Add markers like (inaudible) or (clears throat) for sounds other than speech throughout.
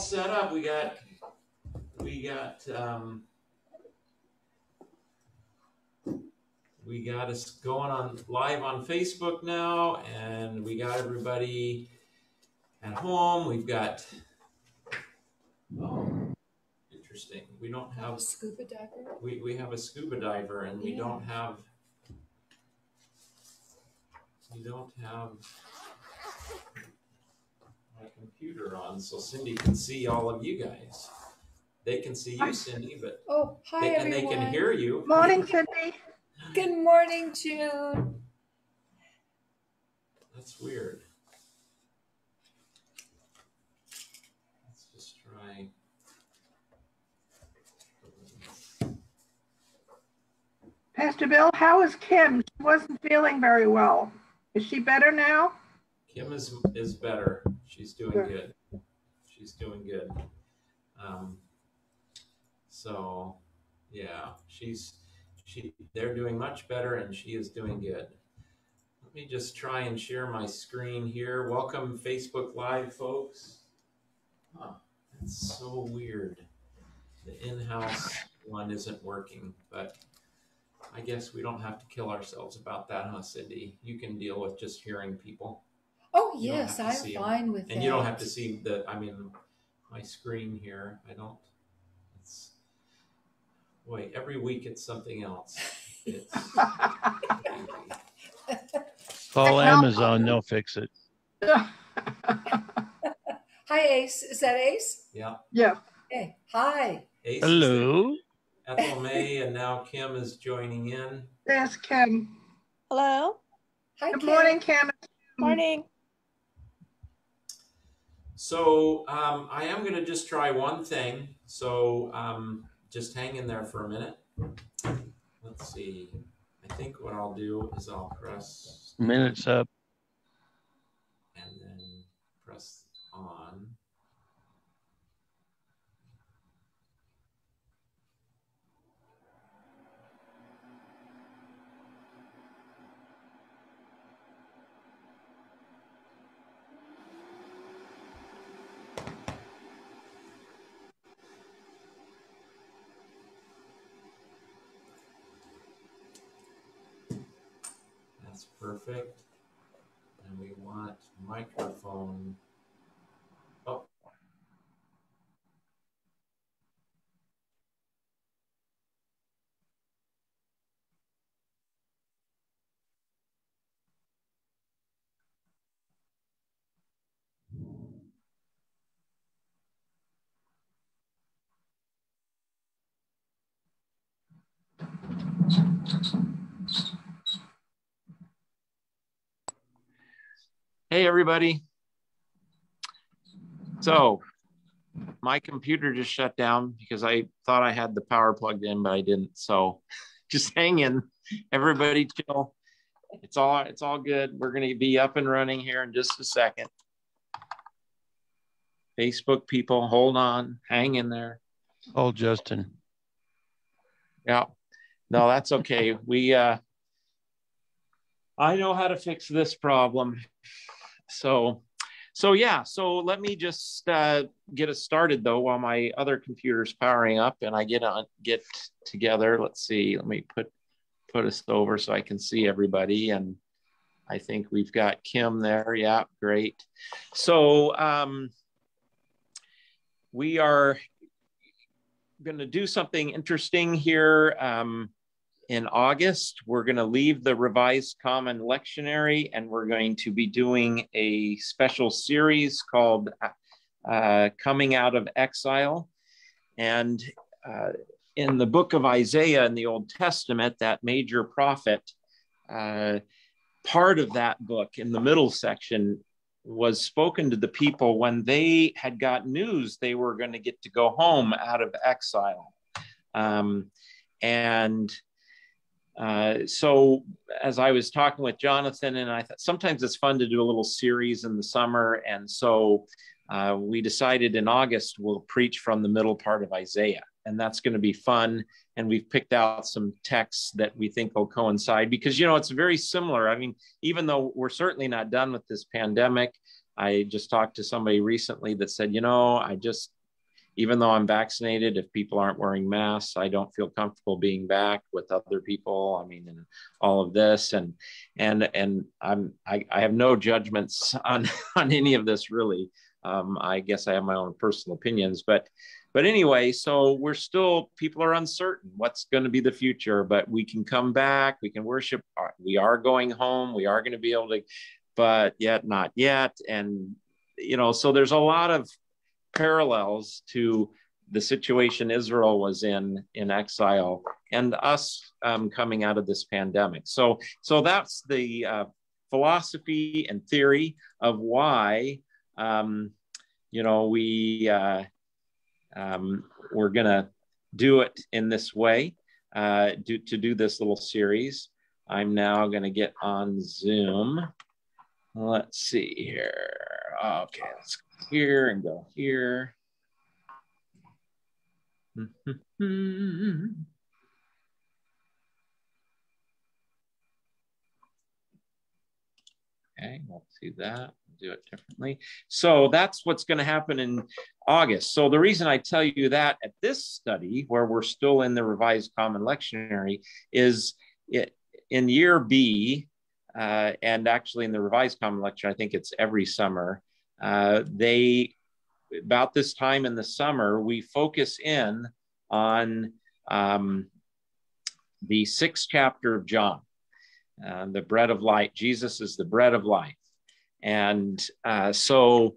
set up. We got we got um, we got us going on live on Facebook now, and we got everybody at home. We've got oh, interesting. We don't have a scuba diver. We we have a scuba diver, and we don't have we don't have computer on, so Cindy can see all of you guys. They can see you, Cindy, but Oh, hi they, and everyone. they can hear you. Morning, Cindy. (laughs) Good morning, June. That's weird. Let's just try. Pastor Bill, how is Kim? She wasn't feeling very well. Is she better now? Kim is is better. She's doing Good. good. She's doing good. Um, so, yeah, she's she. They're doing much better, and she is doing good. Let me just try and share my screen here. Welcome, Facebook Live, folks. Huh, that's so weird. The in-house one isn't working, but I guess we don't have to kill ourselves about that, huh, Cindy? You can deal with just hearing people. Oh You don't yes, have to I'm see 'em. fine with that. And you don't have to see the, I mean, my screen here, I don't, it's, boy, every week it's something else. It's crazy. (laughs) Call Technology. Amazon, they'll fix it. (laughs) Hi, Ace. Is that Ace? Yeah. yeah. Hey, hi. Ace is Hello. there. Ethel May, and now Kim is joining in. There's Kim. Hello. Hi, Kim. Good Kim. morning, Kim. Morning. So um, I am going to just try one thing. So um, just hang in there for a minute. Let's see. I think what I'll do is I'll press Minutes up. and then press on. That's perfect. And we want microphone. Oh. Hey, everybody. So, my computer just shut down because I thought I had the power plugged in, but I didn't. So, (laughs) just hang in. Everybody chill. It's all it's all good. We're going to be up and running here in just a second. Facebook people, hold on. Hang in there. Call Justin. Yeah. No, that's okay. We uh I know how to fix this problem. So so yeah, so let me just uh get us started though while my other computer's powering up and I get on get together. Let's see. Let me put put us over so I can see everybody and I think we've got Kim there. Yeah, great. So um we are going to do something interesting here um, in August. We're going to leave the Revised Common Lectionary and we're going to be doing a special series called uh, Coming Out of Exile. And uh, in the book of Isaiah in the Old Testament, that major prophet, uh, part of that book in the middle section was spoken to the people when they had got news they were going to get to go home out of exile. Um, and uh, so, as I was talking with Jonathan, and I thought sometimes it's fun to do a little series in the summer. And so uh, we decided in August we'll preach from the middle part of Isaiah. And that's going to be fun. And we've picked out some texts that we think will coincide because, you know, it's very similar. I mean, even though we're certainly not done with this pandemic, I just talked to somebody recently that said, you know, I just, even though I'm vaccinated, if people aren't wearing masks, I don't feel comfortable being back with other people. I mean, and all of this, and and and I'm I, I have no judgments (laughs) on on any of this really. Um, I guess I have my own personal opinions, but but anyway, so we're still people are uncertain what's going to be the future, but we can come back, we can worship. Uh, we are going home. We are going to be able to, but yet not yet, and you know, so there's a lot of parallels to the situation Israel was in in exile and us um, coming out of this pandemic. So, so that's the uh, philosophy and theory of why, um, you know, we uh, um, we're gonna do it in this way uh, do, to do this little series. I'm now gonna get on Zoom. Let's see here. Okay, let's go here and go here. Okay, we'll see that. Do it differently. So that's what's going to happen in August. So the reason I tell you that at this study, where we're still in the Revised Common Lectionary, is it, in year B, uh, and actually in the Revised Common Lectionary, I think it's every summer. Uh, they about this time in the summer, we focus in on um, the sixth chapter of John, uh, the bread of light Jesus is the bread of life. And uh, so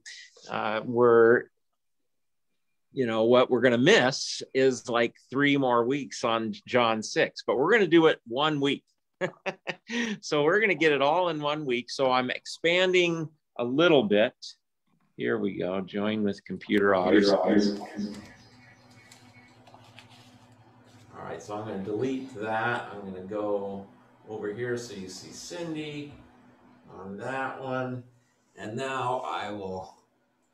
uh, we're, you know, what we're going to miss is like three more weeks on John 6, but we're going to do it one week. (laughs) so we're going to get it all in one week. So I'm expanding a little bit here we go. Join with computer audio. All right, so I'm going to delete that. I'm going to go over here so you see Cindy on that one. And now I will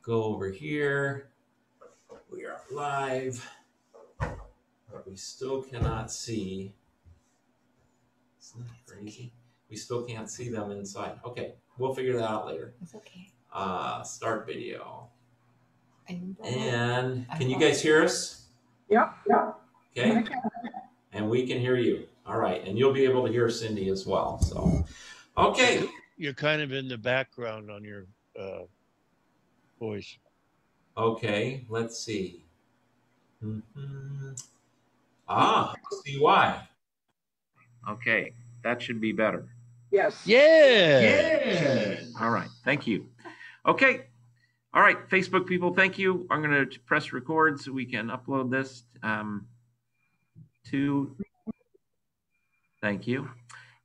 go over here. We are live, but we still cannot see. Isn't that crazy? We still can't see them inside. Okay, we'll figure that out later. It's okay. Uh, start video. And And can you guys hear us? Yep, yep. Okay. And we can hear you. All right. And you'll be able to hear Cindy as well. So, okay. You're kind of in the background on your uh, voice. Okay. Let's see. Mhm. Ah, see why. Okay. That should be better. Yes. Yeah. Yeah. All right. Thank you. Okay. All right. Facebook people, thank you. I'm going to press record so we can upload this um, to. Thank you.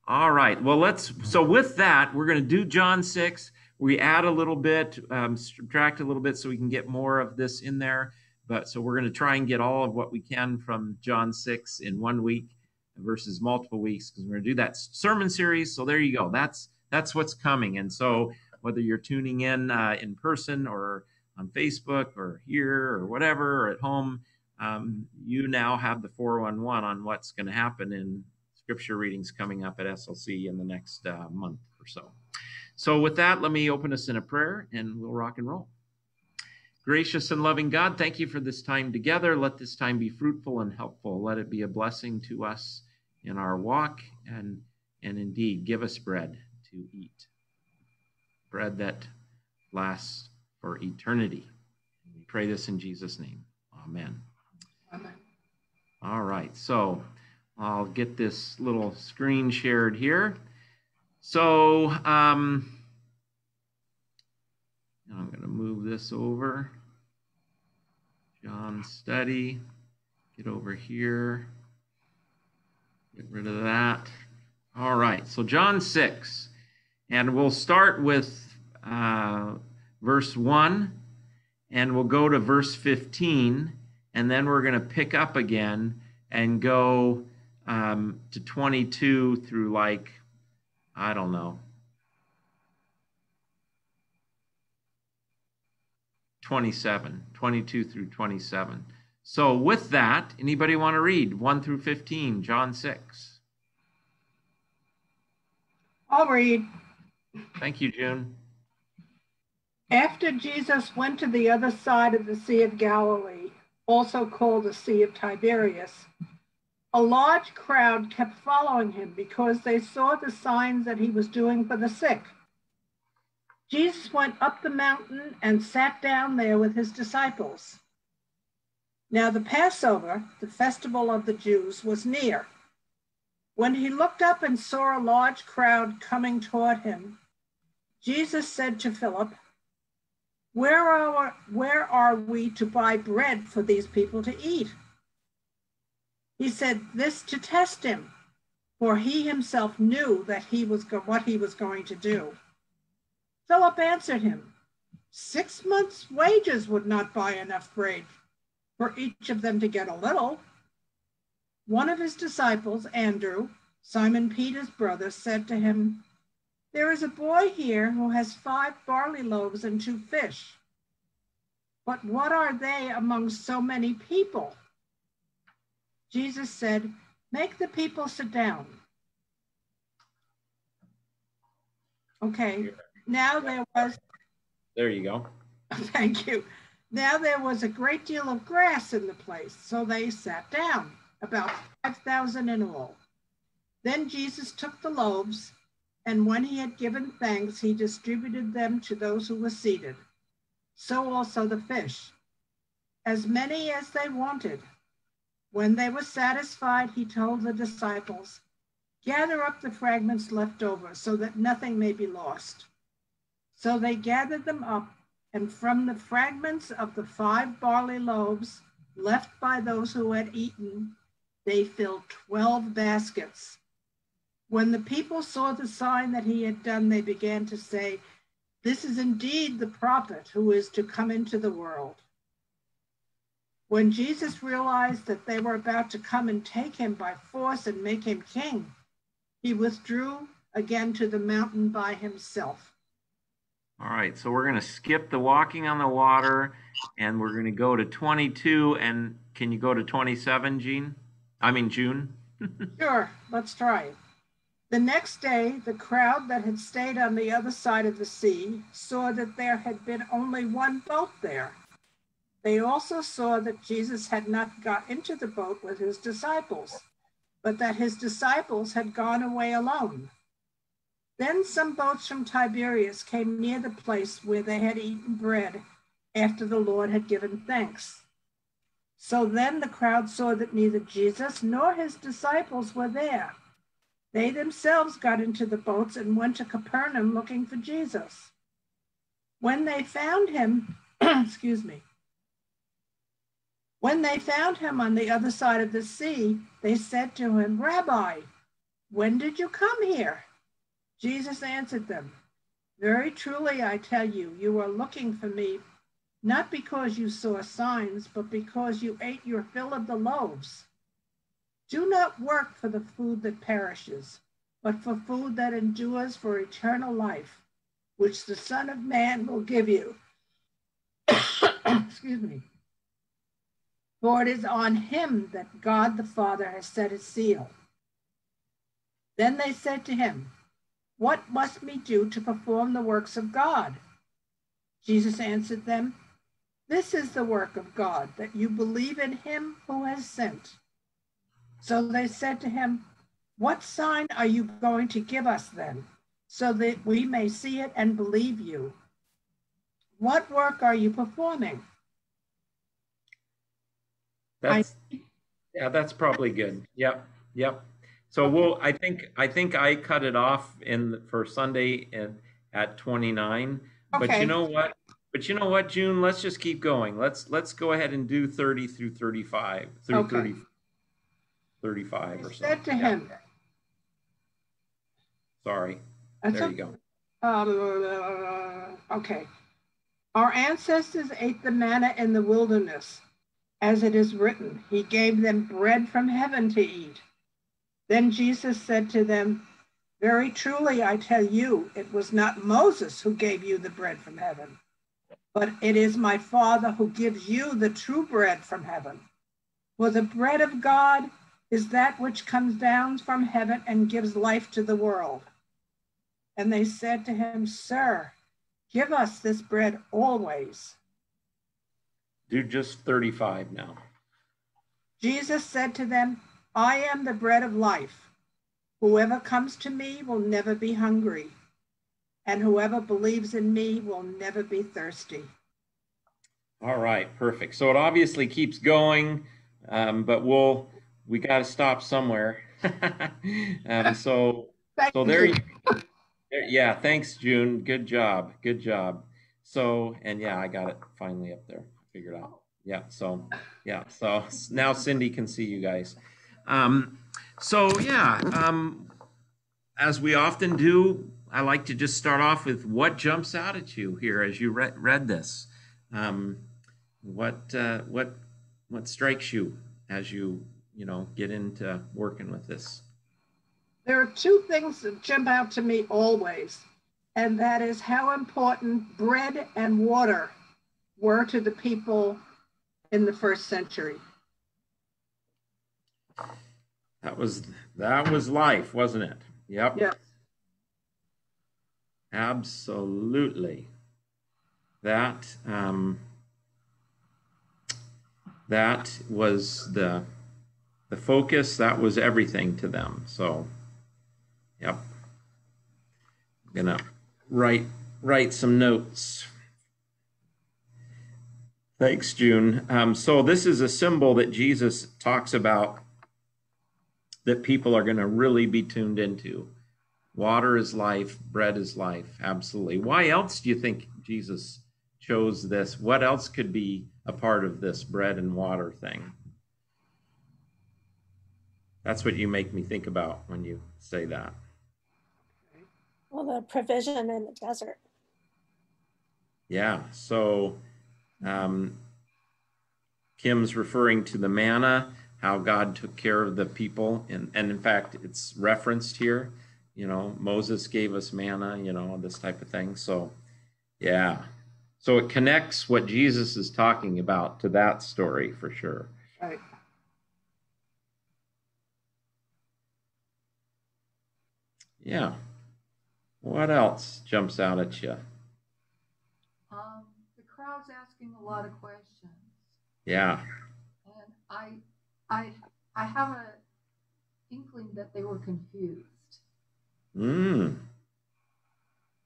All right. Well, let's. So, with that, we're going to do John 6. We add a little bit, um, subtract a little bit so we can get more of this in there. But so we're going to try and get all of what we can from John 6 in one week versus multiple weeks because we're going to do that sermon series. So there you go. That's that's what's coming. And so whether you're tuning in uh, in person or on Facebook or here or whatever or at home, um, you now have the 411 on what's going to happen in scripture readings coming up at SLC in the next uh, month or so. So with that, let me open us in a prayer and we'll rock and roll. Gracious and loving God, thank you for this time together. Let this time be fruitful and helpful. Let it be a blessing to us in our walk and and indeed give us bread to eat. Bread that lasts for eternity. We pray this in Jesus' name. Amen. Amen. All right, so I'll get this little screen shared here. So um, I'm going to move this over. John study. Get over here. Get rid of that. All right, so John 6. And we'll start with uh, verse 1 and we'll go to verse 15. And then we're going to pick up again and go um, to 22 through like, I don't know, 27, 22 through 27. So with that, anybody want to read 1 through 15, John 6? I'll read. Thank you, June. After Jesus went to the other side of the Sea of Galilee, also called the Sea of Tiberias, a large crowd kept following him because they saw the signs that he was doing for the sick. Jesus went up the mountain and sat down there with his disciples. Now, the Passover, the festival of the Jews, was near. When he looked up and saw a large crowd coming toward him, Jesus said to Philip, where are, where are we to buy bread for these people to eat? He said this to test him, for he himself knew that he was what he was going to do. Philip answered him, Six months' wages would not buy enough bread for each of them to get a little. One of his disciples, Andrew, Simon Peter's brother, said to him, there is a boy here who has five barley loaves and two fish. But what are they among so many people? Jesus said, Make the people sit down. Okay, now there was, There you go. (laughs) thank you. Now there was a great deal of grass in the place, so they sat down, about 5,000 in all. Then Jesus took the loaves and when he had given thanks, he distributed them to those who were seated. So also the fish, as many as they wanted. When they were satisfied, he told the disciples, Gather up the fragments left over so that nothing may be lost. So they gathered them up, and from the fragments of the five barley loaves left by those who had eaten, they filled 12 baskets. When the people saw the sign that he had done, they began to say, This is indeed the prophet who is to come into the world. When Jesus realized that they were about to come and take him by force and make him king, he withdrew again to the mountain by himself. All right, so we're going to skip the walking on the water and we're going to go to 22. And can you go to 27, Gene? I mean, June? (laughs) sure, let's try it. The next day, the crowd that had stayed on the other side of the sea saw that there had been only one boat there. They also saw that Jesus had not got into the boat with his disciples, but that his disciples had gone away alone. Then some boats from Tiberias came near the place where they had eaten bread after the Lord had given thanks. So then the crowd saw that neither Jesus nor his disciples were there. They themselves got into the boats and went to Capernaum looking for Jesus. When they found him, (clears throat) excuse me, when they found him on the other side of the sea, they said to him, Rabbi, when did you come here? Jesus answered them, Very truly I tell you, you are looking for me, not because you saw signs, but because you ate your fill of the loaves. Do not work for the food that perishes, but for food that endures for eternal life, which the Son of Man will give you. (coughs) Excuse me. For it is on him that God the Father has set his seal. Then they said to him, What must we do to perform the works of God? Jesus answered them, This is the work of God, that you believe in him who has sent. So they said to him, What sign are you going to give us then, so that we may see it and believe you? What work are you performing? That's, yeah, that's probably good. Yep, yep. So we'll, I think, I think I cut it off in, for Sunday and at 29. Okay. But you know what? But you know what, June, let's just keep going. Let's, let's go ahead and do 30 through 35, through Okay. 30, 35 They or so. said to Yeah, him, Sorry. That's There okay. you go. Um, okay. Our ancestors ate the manna in the wilderness. As it is written, He gave them bread from heaven to eat. Then Jesus said to them, Very truly, I tell you, it was not Moses who gave you the bread from heaven, but it is my Father who gives you the true bread from heaven. For the bread of God is that which comes down from heaven and gives life to the world. And they said to him, Sir, Give us this bread always. Do just 35 now. Jesus said to them, I am the bread of life. Whoever comes to me will never be hungry, and whoever believes in me will never be thirsty. All right, perfect. So it obviously keeps going, um, but we'll we got to stop somewhere. (laughs) um, so so there you. (laughs) there, yeah, thanks June. Good job. Good job. So and yeah, I got it finally up there. Figured out. Yeah, so yeah, so now Cindy can see you guys. Um, so yeah, um, as we often do, I like to just start off with what jumps out at you here as you read, read this. Um, what uh, what what strikes you as you you know get into working with this? There are two things that jump out to me always, and that is how important bread and water were to the people in the first century. That was that was life, wasn't it? Yep. Yes. Absolutely. That um, that was the the focus. That was everything to them. So, yep. I'm gonna write write some notes. Thanks, June. Um, so this is a symbol that Jesus talks about that people are going to really be tuned into. Water is life, bread is life. Absolutely. Why else do you think Jesus chose this? What else could be a part of this bread and water thing? That's what you make me think about when you say that. Well, the provision in the desert. Yeah. So um, Kim's referring to the manna, how God took care of the people. And, and in fact, it's referenced here. You know, Moses gave us manna, you know, this type of thing. So, yeah. So it connects what Jesus is talking about to that story for sure. Right. Yeah. What else jumps out at you? Um, the crowd's asking a lot of questions, Yeah. and I, I, I have a inkling that they were confused. Mm.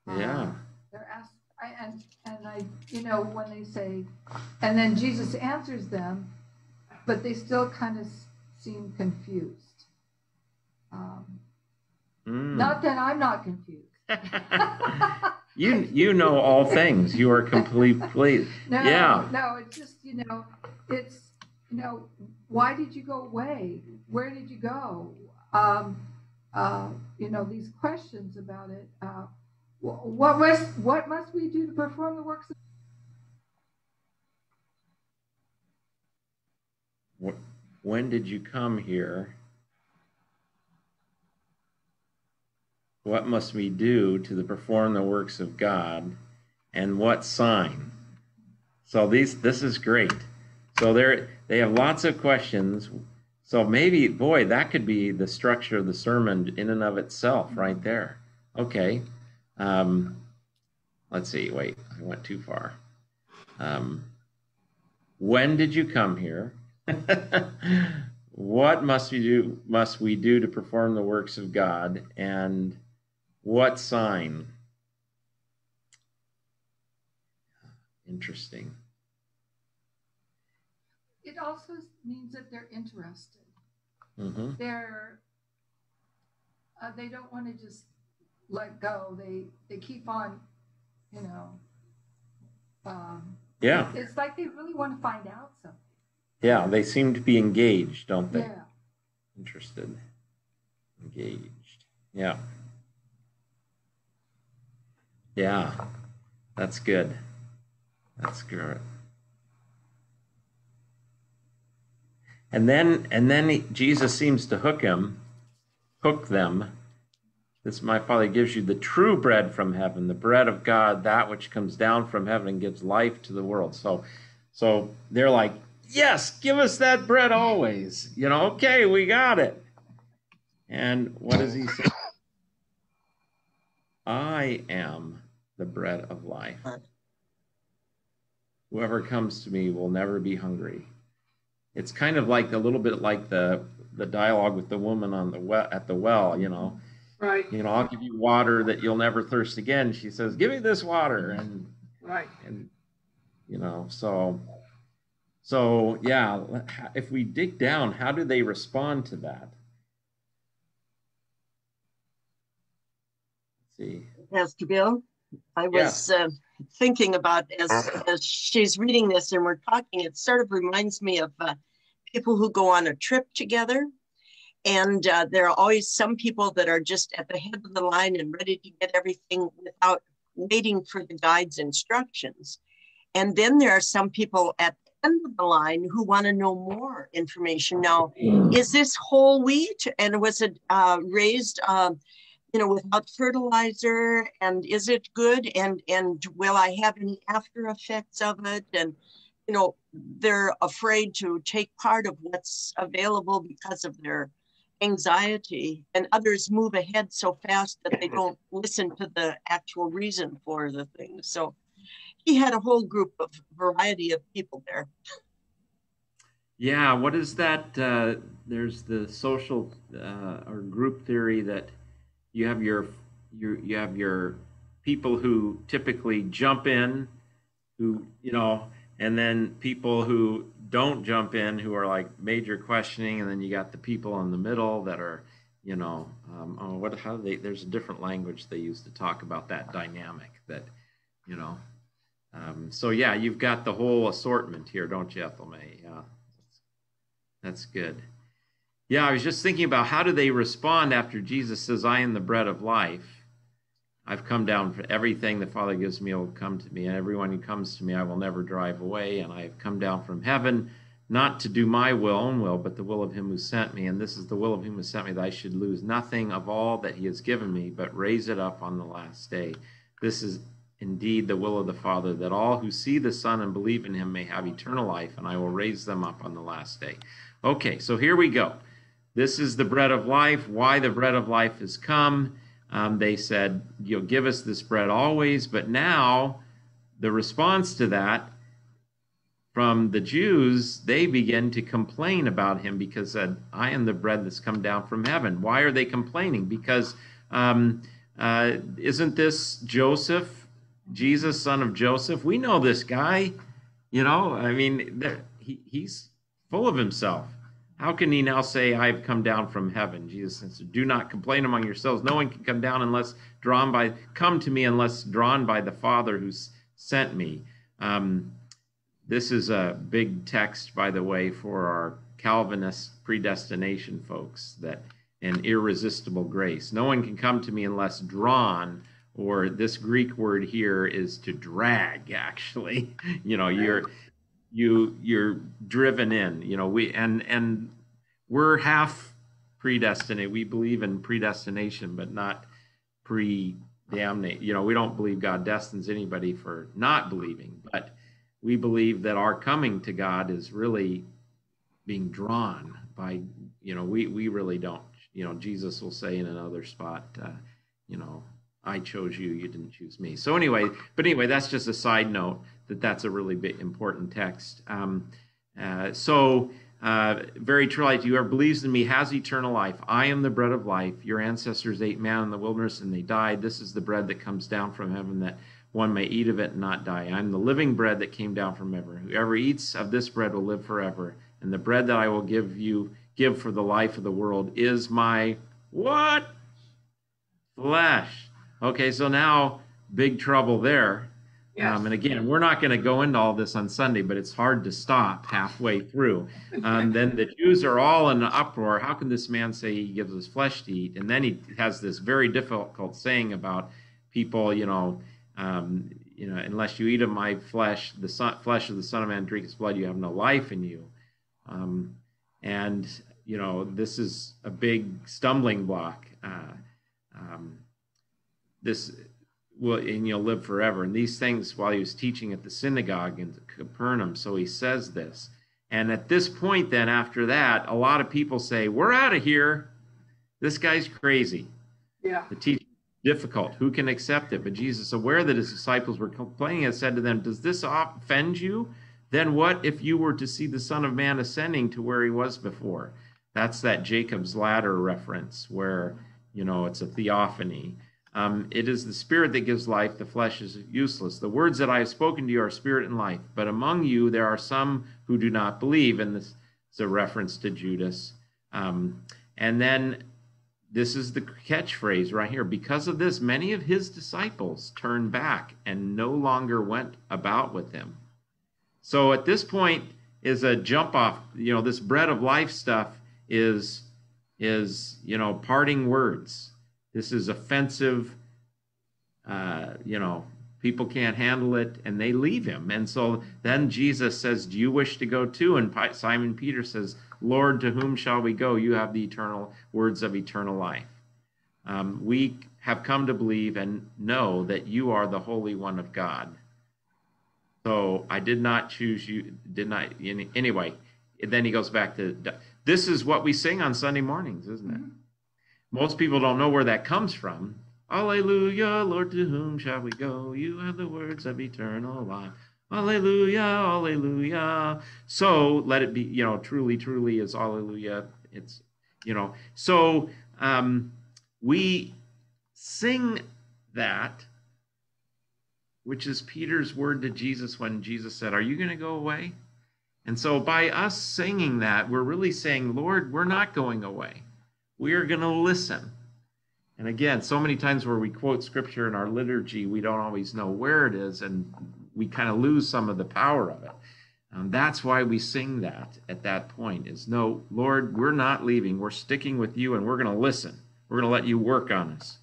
Yeah. Um, they're asked, I, and and I, you know, when they say, and then Jesus answers them, but they still kind of seem confused. Um, Mm. Not that I'm not confused. (laughs) (laughs) you you know all things. You are completely (laughs) No, Yeah. no, it's just, you know, it's, you know, why did you go away? Where did you go? Um, uh, you know, these questions about it. Uh, what must what must we do to perform the works? Of- Wh- When did you come here? What must we do to the perform the works of God? And what sign? So these this is great. So they they have lots of questions. So maybe boy, that could be the structure of the sermon in and of itself right there. Okay. Um, let's see. Wait, I went too far. Um, when did you come here? (laughs) what must we do must we do to perform the works of God and what sign interesting It also means that they're interested. hmm They're uh, they don't want to just let go. They they keep on, you know. Um, yeah it's like they really want to find out something. yeah they seem to be engaged don't they Yeah. interested engaged yeah yeah. That's good. That's good. And then and then he, jesus seems to hook him hook them. This my father gives you the true bread from heaven the bread of god that which comes down from heaven and gives life to the world. So so they're like yes give us that bread always. You know okay we got it. And what does he say? I am the bread of life. Whoever comes to me will never be hungry. It's kind of like a little bit like the the dialogue with the woman on the well at the well, you know. Right, You know, I'll give you water that you'll never thirst again. She says, "Give me this water." And right. and you know so so yeah if we dig down how do they respond to that Let's see Pastor Bill, I was uh, thinking about as, as she's reading this and we're talking, it sort of reminds me of uh, people who go on a trip together. And uh, there are always some people that are just at the head of the line and ready to get everything without waiting for the guide's instructions. And then there are some people at the end of the line who want to know more information. Now, is this whole wheat and was it uh, raised? You know, without fertilizer, and is it good? And and will I have any after effects of it? And you know, they're afraid to take part of what's available because of their anxiety, and others move ahead so fast that they don't listen to the actual reason for the thing. So he had a whole group of variety of people there. yeah what is that uh, there's the social uh, or group theory that you have your you you have your people who typically jump in who you know and then people who don't jump in who are like major questioning and then you got the people in the middle that are you know um, oh, what how they there's a different language they use to talk about that dynamic that you know um, so yeah you've got the whole assortment here don't you ethel may yeah that's good yeah, I was just thinking about how do they respond after Jesus says, I am the bread of life. I've come down for everything the Father gives me will come to me, and everyone who comes to me I will never drive away. And I have come down from heaven not to do my will, own will, but the will of him who sent me. And this is the will of him who sent me, that I should lose nothing of all that he has given me, but raise it up on the last day. This is indeed the will of the Father, that all who see the Son and believe in him may have eternal life, and I will raise them up on the last day. Okay, so here we go. This is the bread of life. Why the bread of life has come. Um, they said, You'll give us this bread always. But now, the response to that from the Jews, they begin to complain about him because said, I am the bread that's come down from heaven. Why are they complaining? Because um, uh, isn't this Joseph, Jesus, son of Joseph? We know this guy. You know, I mean, he, he's full of himself. How can he now say, I have come down from heaven? Jesus says, Do not complain among yourselves. No one can come down unless drawn by, come to me unless drawn by the Father who sent me. Um, this is a big text, by the way, for our Calvinist predestination folks that an irresistible grace. No one can come to me unless drawn, or this Greek word here is to drag, (laughs) actually. You know, you're you you're driven in you know we and and we're half predestinated we believe in predestination but not pre-damnate you know we don't believe god destines anybody for not believing but we believe that our coming to god is really being drawn by you know we we really don't you know jesus will say in another spot uh, you know i chose you you didn't choose me. So anyway but anyway that's just a side note that that's a really big important text. Um, uh, so uh, very truly, whoever believes in me has eternal life. I am the bread of life. Your ancestors ate man in the wilderness and they died. This is the bread that comes down from heaven that one may eat of it and not die. I'm the living bread that came down from heaven. Whoever eats of this bread will live forever. And the bread that I will give you, give for the life of the world, is my what? Flesh. Okay, so now big trouble there Yes. Um, and again, we're not going to go into all this on Sunday, but it's hard to stop halfway through. Um, (laughs) then the Jews are all in an uproar. How can this man say he gives us flesh to eat? And then he has this very difficult saying about people, you know, um, you know, unless you eat of my flesh, the son, flesh of the Son of Man, drink his blood, you have no life in you. Um, and you know, this is a big stumbling block. Uh, um, this will and you'll live forever. And these things while he was teaching at the synagogue in Capernaum. So he says this. And at this point, then after that, a lot of people say, We're out of here. This guy's crazy. Yeah. The teacher difficult. Who can accept it? But Jesus, aware that his disciples were complaining, said to them, Does this offend you? Then what if you were to see the Son of Man ascending to where he was before? That's that Jacob's ladder reference where, you know, it's a theophany. Um, it is the spirit that gives life, the flesh is useless. The words that I have spoken to you are spirit and life, but among you there are some who do not believe. And this is a reference to Judas. Um, and then this is the catchphrase right here. Because of this, many of his disciples turned back and no longer went about with him. So at this point is a jump off. You know, this bread of life stuff is is you know parting words. This is offensive. Uh, you know, people can't handle it, and they leave him. And so then Jesus says, "Do you wish to go too?" And Simon Peter says, Lord, to whom shall we go? You have the eternal words of eternal life. Um, we have come to believe and know that you are the Holy One of God. So I did not choose you, did not, anyway. Then he goes back to this is what we sing on Sunday mornings, isn't it? Most people don't know where that comes from. Alleluia, Lord, to whom shall we go? You have the words of eternal life. Alleluia, Alleluia. So let it be, you know, truly, truly is Alleluia. It's, you know, so um, we sing that, which is Peter's word to Jesus when Jesus said, Are you going to go away? And so by us singing that, we're really saying, Lord, we're not going away. We are going to listen. And again, so many times where we quote scripture in our liturgy, we don't always know where it is. And we kind of lose some of the power of it. Um, that's why we sing that at that point is no, Lord, we're not leaving. We're sticking with you and we're going to listen. We're going to let you work on us.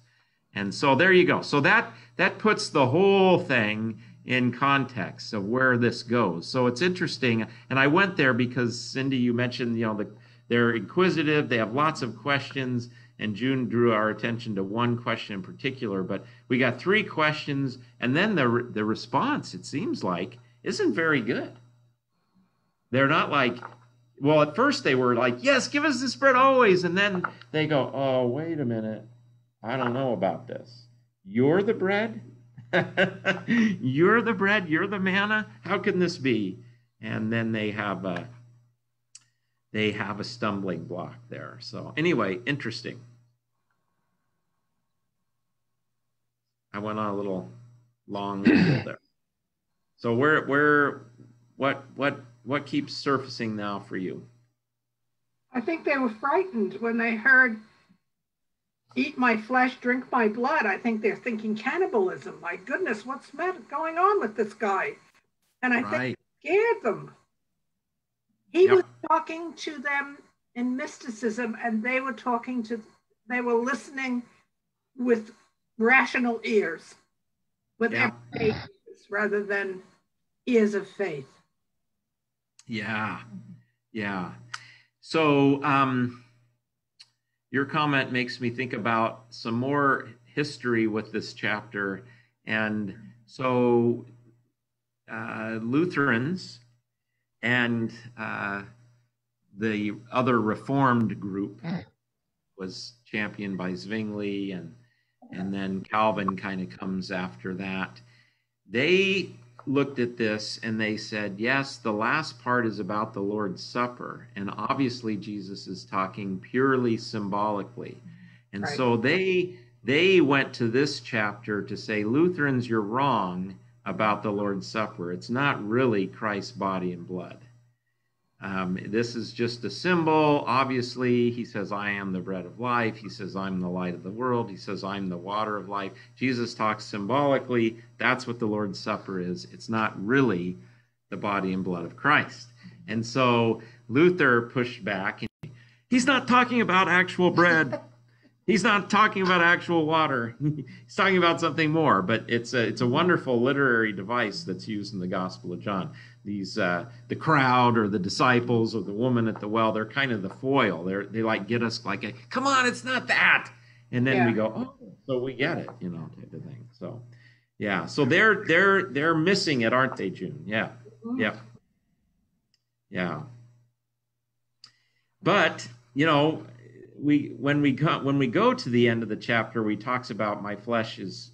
And so there you go. So that that puts the whole thing in context of where this goes. So it's interesting. And I went there because Cindy, you mentioned, you know, the, they're inquisitive. They have lots of questions and June drew our attention to one question in particular, but we got three questions, and then the the response it seems like isn't very good. They're not like, well, at first they were like, yes, give us the bread always, and then they go, oh, wait a minute, I don't know about this. You're the bread. (laughs) you're the bread. You're the manna. How can this be? And then they have a they have a stumbling block there. So anyway, interesting. I went on a little long (coughs) there. So where where what what what keeps surfacing now for you? I think they were frightened when they heard eat my flesh, drink my blood. I think they're thinking cannibalism. My goodness, what's going on with this guy? And I right. think it scared them. He yep. was talking to them in mysticism, and they were talking to, they were listening with rational ears, with yeah. ears rather than ears of faith. Yeah, yeah. So, um, your comment makes me think about some more history with this chapter. And so, uh, Lutherans and uh, the other Reformed group hmm. was championed by Zwingli, and and then Calvin kind of comes after that. They looked at this and they said, yes, the last part is about the Lord's Supper, and obviously Jesus is talking purely symbolically, and right. so they they went to this chapter to say, Lutherans, you're wrong about the Lord's Supper. It's not really Christ's body and blood. Um, this is just a symbol. Obviously, he says, I am the bread of life. He says, I'm the light of the world. He says, I'm the water of life. Jesus talks symbolically. That's what the Lord's Supper is. It's not really the body and blood of Christ. And so Luther pushed back. He's not talking about actual bread. (laughs) He's not talking about actual water. (laughs) He's talking about something more, but it's a it's a wonderful literary device that's used in the Gospel of John. These uh, the crowd or the disciples or the woman at the well, they're kind of the foil. They're they like get us like, a, come on, it's not that, and then yeah. we go, oh, so we get it, you know, type of thing. So, yeah, so they're they're they're missing it, aren't they, June? Yeah, mm-hmm. yeah, yeah. But you know, we when we go when we go to the end of the chapter, we talks about my flesh is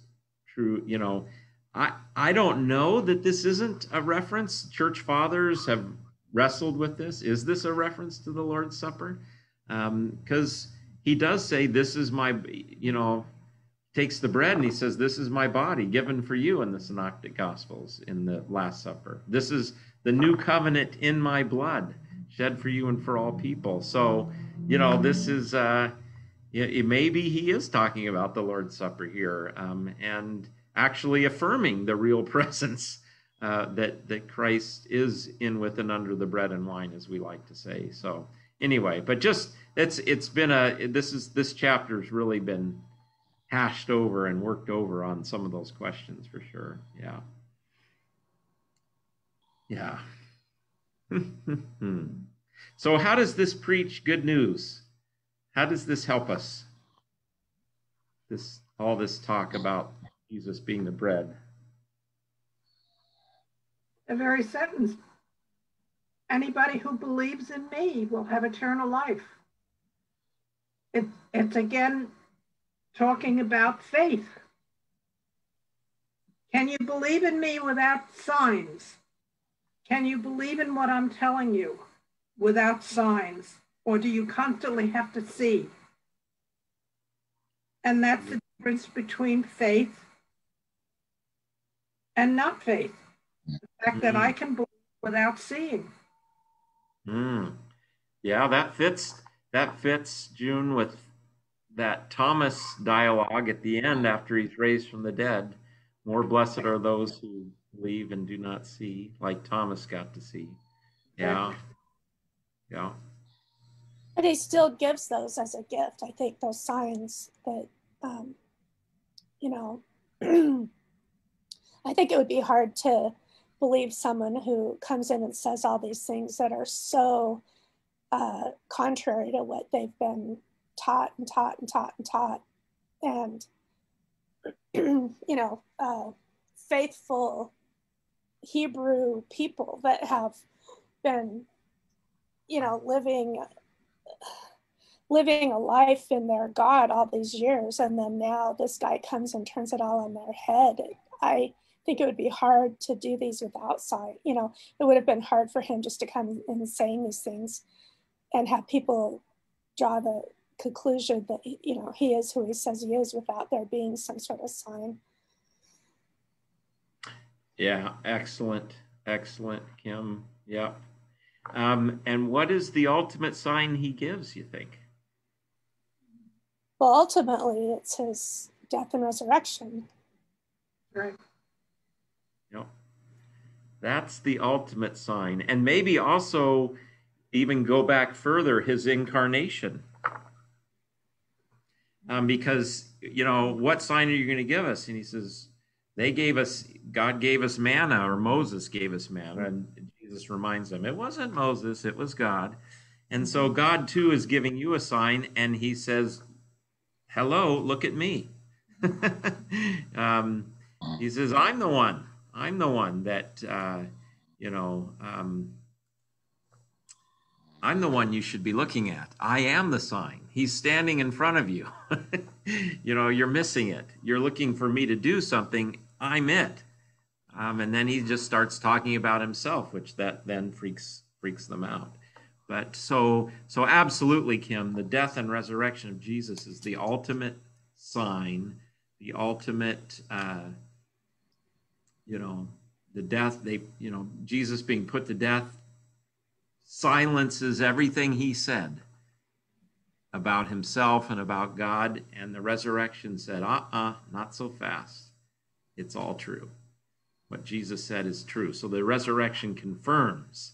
true. You know, I I don't know that this isn't a reference. Church fathers have wrestled with this. Is this a reference to the Lord's Supper? Because um, he does say, "This is my," you know, takes the bread and he says, "This is my body given for you." In the Synoptic Gospels, in the Last Supper, this is the new covenant in my blood, shed for you and for all people. So, you know, this is. Uh, it, maybe he is talking about the Lord's Supper here, um, and actually affirming the real (laughs) presence uh, that that Christ is in with and under the bread and wine, as we like to say. So anyway, but just it's it's been a this is this chapter's really been hashed over and worked over on some of those questions for sure. Yeah. Yeah. (laughs) so how does this preach good news? How does this help us? This all this talk about Jesus being the bread the very sentence. Anybody who believes in me will have eternal life. It, it's again talking about faith. Can you believe in me without signs? Can you believe in what I'm telling you without signs? Or do you constantly have to see? And that's the difference between faith and not faith The fact that I mm. can believe without seeing. Mm. Yeah, that fits. That fits June with that Thomas dialogue at the end after he's raised from the dead. More blessed are those who believe and do not see, like Thomas got to see. Yeah. Yeah. But he still gives those as a gift. I think those signs that, um, you know, (clears throat) I think it would be hard to believe someone who comes in and says all these things that are so uh, contrary to what they've been taught and taught and taught and taught. And, (clears throat) you know, uh, faithful Hebrew people that have been, you know, living living a life in their God all these years, and then now this guy comes and turns it all on their head. I think it would be hard to do these without sight. You know, it would have been hard for him just to come and saying these things and have people draw the conclusion that, you know, he is who he says he is without there being some sort of sign. Yeah, excellent. Excellent, Kim. Yep. Um, and what is the ultimate sign he gives, you think? Well, ultimately, it's his death and resurrection. Right. Yep. That's the ultimate sign. And maybe also even go back further, his incarnation. Um, because, you know, what sign are you going to give us? And he says, they gave us, God gave us manna, or Moses gave us manna. And Jesus reminds them, it wasn't Moses, it was God. And so God too is giving you a sign, and he says, hello, look at me. (laughs) um, he says, I'm the one. I'm the one that, uh, you know, um, I'm the one you should be looking at. I am the sign. He's standing in front of you. (laughs) you know, you're missing it. You're looking for me to do something. I'm it. Um, and then he just starts talking about himself, which that then freaks freaks them out. But so so absolutely, Kim, the death and resurrection of Jesus is the ultimate sign, the ultimate uh, you know, the death, they, you know, Jesus being put to death silences everything he said about himself and about God. And the resurrection said, uh uh, not so fast. It's all true. What Jesus said is true. So the resurrection confirms,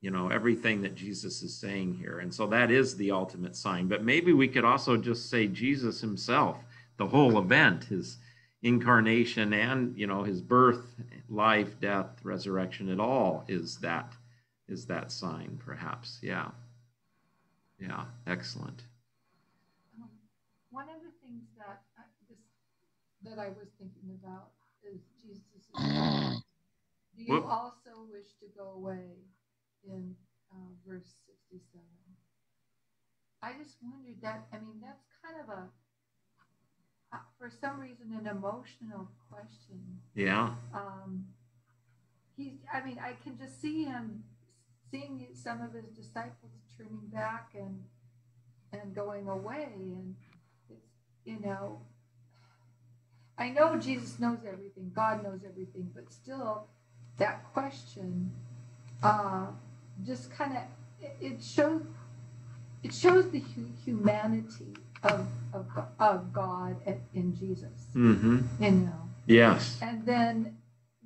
you know, everything that Jesus is saying here. And so that is the ultimate sign. But maybe we could also just say Jesus himself, the whole event, his incarnation and you know his birth life death resurrection it all is that is that sign perhaps yeah yeah excellent um, one of the things that I, this, that I was thinking about is do you Whoop. also wish to go away in uh, verse 67 I just wondered that. I mean, that's kind of a, uh, for some reason, an emotional question. Yeah. Um, he's. I mean, I can just see him seeing some of his disciples turning back and and going away, and it's you know. I know Jesus knows everything. God knows everything, but still, that question uh, just kind of it, it shows it shows the hu- humanity of, of of God in Jesus. Mm-hmm. You know. Yes. And then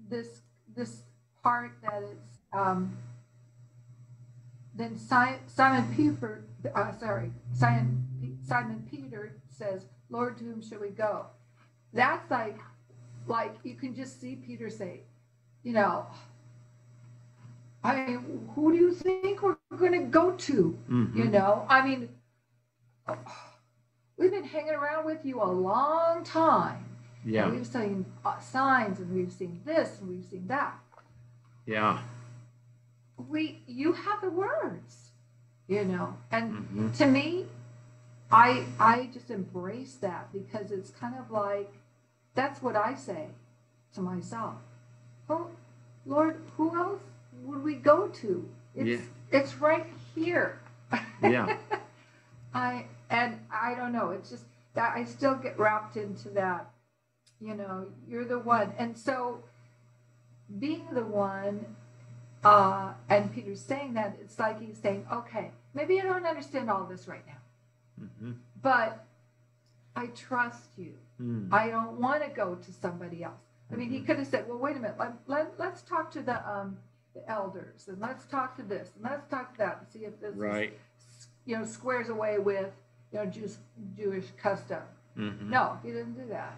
this this part that it's um, then Simon, Simon Peter, uh, sorry, Simon Simon Peter says, "Lord, to whom shall we go?" That's like, like you can just see Peter say, you know, I mean, who do you think we're going to go to? Mm-hmm. You know, I mean, (sighs) we've been hanging around with you a long time. Yeah. We've seen uh, signs and we've seen this and we've seen that. Yeah. We, you have the words, you know, and Mm-hmm. to me, I, I just embrace that because it's kind of like, that's what I say to myself. Oh, Lord, who else would we go to? It's, it's right here. Yeah. (laughs) I and I don't know. It's just that I still get wrapped into that. You know, you're the one, and so being the one, uh, and Peter's saying that it's like he's saying, okay, maybe I don't understand all this right now, Mm-hmm. but I trust you. Mm. I don't want to go to somebody else. I mean, he Mhm. could have said, well, wait a minute, let, let, let's talk to the um, the elders, and let's talk to this, and let's talk to that, and see if this is Right. you know, squares away with, you know, Jewish, Jewish custom. Mm-hmm. No, he didn't do that.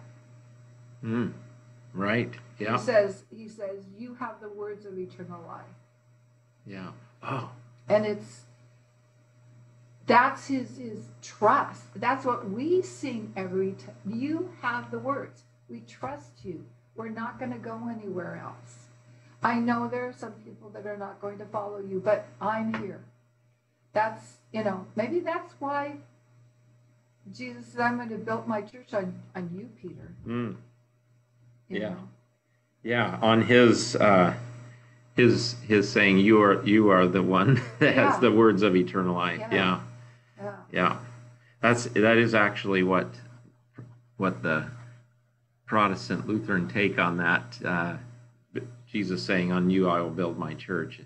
Mm. Right. Yeah. He says, he says, you have the words of eternal life. Yeah. Oh. And it's, that's his, his trust. That's what we sing every time. You have the words. We trust you. We're not going to go anywhere else. I know there are some people that are not going to follow you, but I'm here. That's, you know, maybe that's why Jesus said, I'm going to build my church on, on you, Peter. Mm. you Yeah. know? Yeah. On his uh, his his saying, "You are you are the one (laughs) that Yeah. has the words of eternal life." Yeah. Yeah. Yeah. Yeah. That's that is actually what what the Protestant Lutheran take on that. Uh, Jesus saying, "On you I will build my church." Yeah.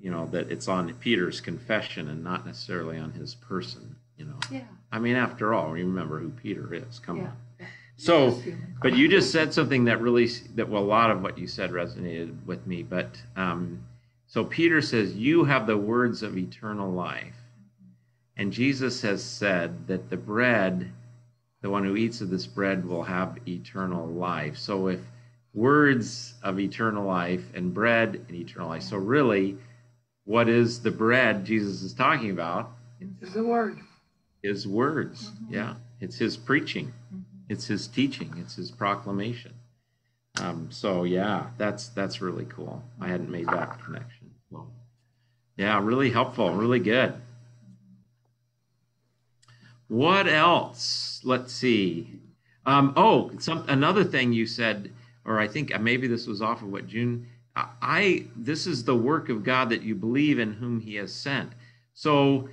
You know that it's on Peter's confession and not necessarily on his person. You know. Yeah. I mean, after all, remember who Peter is. Come Yeah. on. So, but you just said something that really that well, a lot of what you said resonated with me. But um, so Peter says, "You have the words of eternal life," and Jesus has said that the bread, the one who eats of this bread, will have eternal life. So if words of eternal life and bread and eternal life, so really, what is the bread Jesus is talking about? Is the word. His words. Mhm. Yeah, it's his preaching Mhm. it's his teaching it's his proclamation um, so yeah that's that's really cool i hadn't made that connection so yeah really helpful really good what else let's see um, oh some another thing you said or i think uh, maybe this was off of what june I, I this is the work of god that you believe in whom he has sent so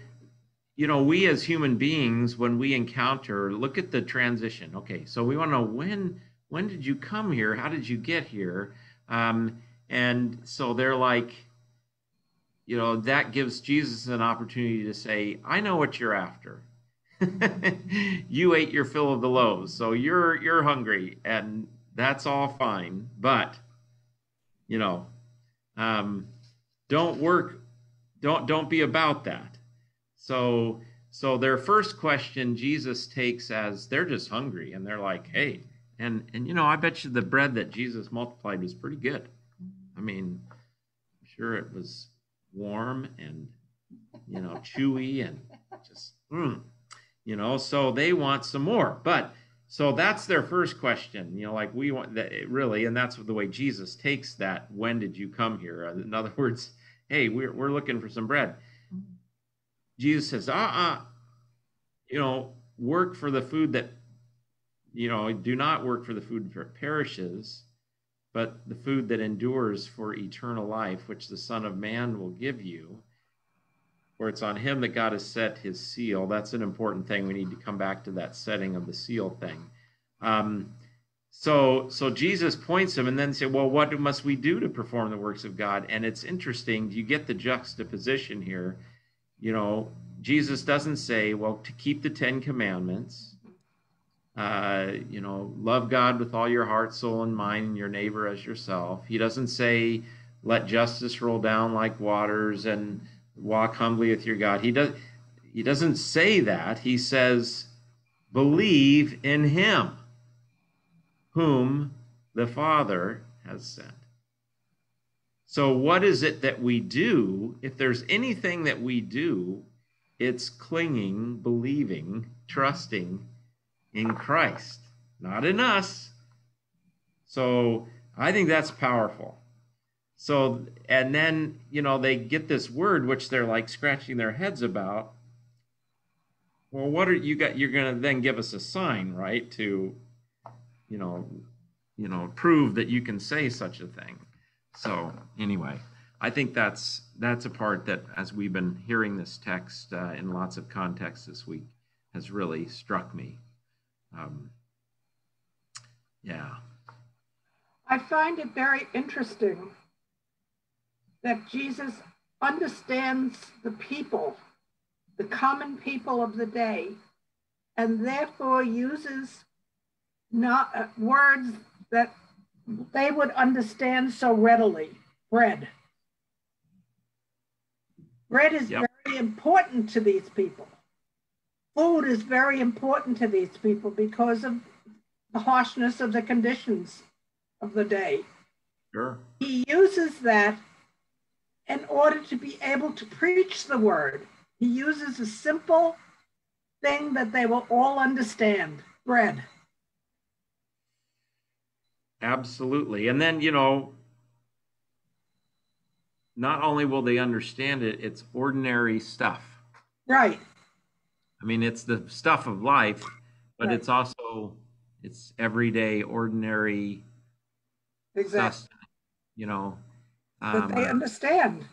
you know, we as human beings, when we encounter, look at the transition. Okay, so we want to know when when did you come here? How did you get here? Um, and so they're like, you know, that gives Jesus an opportunity to say, I know what you're after. (laughs) you ate your fill of the loaves, so you're you're hungry, and that's all fine. But you know, um, don't work, don't don't be about that. So so their first question Jesus takes as they're just hungry and they're like, "Hey, and and you know, I bet you the bread that Jesus multiplied was pretty good. I mean, I'm sure it was warm and you know, chewy and just mm, you know, so they want some more. But so that's their first question, you know, like we want that really, and that's the way Jesus takes that. When did you come here? In other (laughs) words, hey, we're we're looking for some bread. Jesus says, uh uh you know, work for the food that, you know, do not work for the food that perishes, but the food that endures for eternal life, which the Son of Man will give you. For it's on him that God has set his seal. That's an important thing. We need to come back to that setting of the seal thing. Um, so, so Jesus points him and then say, "Well, what must we do to perform the works of God?" And it's interesting. You get the juxtaposition here. You know, Jesus doesn't say, "Well, to keep the Ten Commandments." Uh, you know, love God with all your heart, soul, and mind, and your neighbor as yourself. He doesn't say, "Let justice roll down like waters and walk humbly with your God." He does. He doesn't say that. He says, "Believe in Him." whom the Father has sent. So, what is it that we do? If there's anything that we do, it's clinging, believing, trusting in Christ, not in us. So, I think that's powerful. So, and then, you know, they get this word which they're like scratching their heads about. Well, what are you got? You're going to then give us a sign, right? To you know, you know, prove that you can say such a thing. So anyway, I think that's that's a part that, as we've been hearing this text uh, in lots of contexts this week, has really struck me. Um, yeah. I find it very interesting that Jesus understands the people, the common people of the day, and therefore uses not uh, words that they would understand so readily. Bread. Bread is yep. very important to these people. Food is very important to these people because of the harshness of the conditions of the day. Sure. He uses that in order to be able to preach the word. He uses a simple thing that they will all understand bread. Absolutely. And then, you know, not only will they understand it, it's ordinary stuff. Right. I mean, it's the stuff of life, but right. it's also it's everyday, ordinary exactly. stuff. You know, um, that they understand.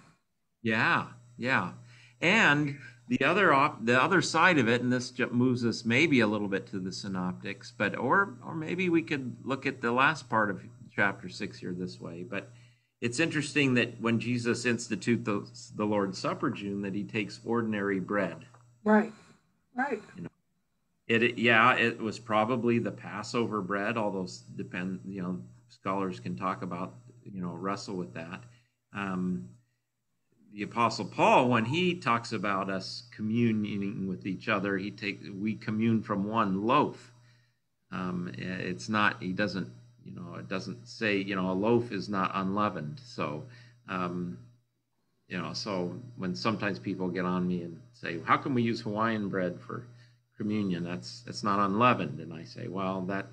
Yeah, yeah, and the other op- the other side of it, and this moves us maybe a little bit to the synoptics, but or or maybe we could look at the last part of chapter six here this way. But it's interesting that when Jesus institutes the, the Lord's Supper, June, that he takes ordinary bread. Right. Right. You know, it, it yeah, it was probably the Passover bread. Although depend, you know, scholars can talk about, you know, wrestle with that. Um, the apostle paul when he talks about us communing with each other he take we commune from one loaf. Um, it's not he doesn't you know it doesn't say you know a loaf is not unleavened. So um, you know so when sometimes people get on me and say how can we use hawaiian bread for communion? That's that's not unleavened. And i say well that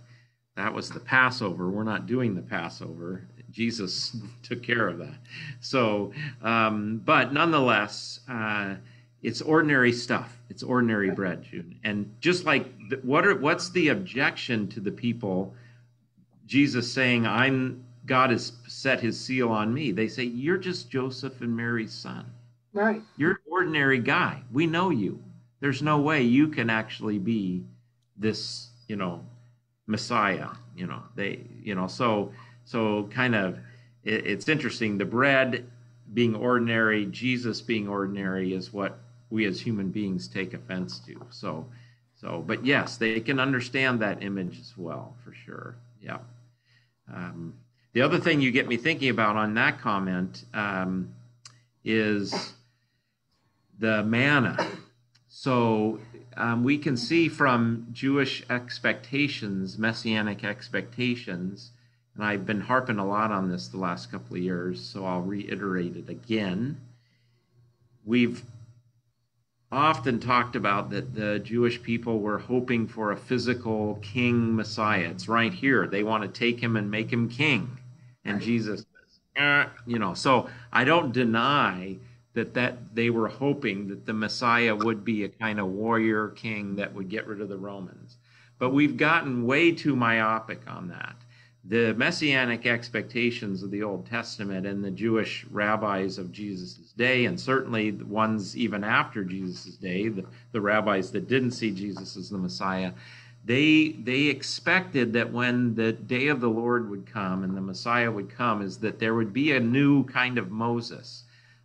that was the passover. We're not doing the passover Jesus took care of that. So, um, but nonetheless, uh, it's ordinary stuff. It's ordinary bread, June. And just like the, what are what's the objection to the people? Jesus saying, "I'm God has set His seal on me." They say, "You're just Joseph and Mary's son. Right? You're an ordinary guy. We know you. There's no way you can actually be this, you know, Messiah. You know, they, you know, so." So, kind of, it, it's interesting. The bread being ordinary, Jesus being ordinary, is what we as human beings take offense to. So, so, but yes, they can understand that image as well, for sure. Yeah. Um, the other thing you get me thinking about on that comment um, is the manna. So um, we can see from Jewish expectations, messianic expectations, and I've been harping a lot on this the last couple of years, so I'll reiterate it again. We've often talked about that the Jewish people were hoping for a physical king Messiah. It's right here. They want to take him and make him king. And Jesus says, eh, you know, so I don't deny that that they were hoping that the Messiah would be a kind of warrior king that would get rid of the Romans. But we've gotten way too myopic on that. The messianic expectations of the Old Testament and the Jewish rabbis of Jesus' day, and certainly the ones even after Jesus' day, the, the rabbis that didn't see Jesus as the Messiah, they they expected that when the day of the Lord would come and the Messiah would come, is that there would be a new kind of Moses,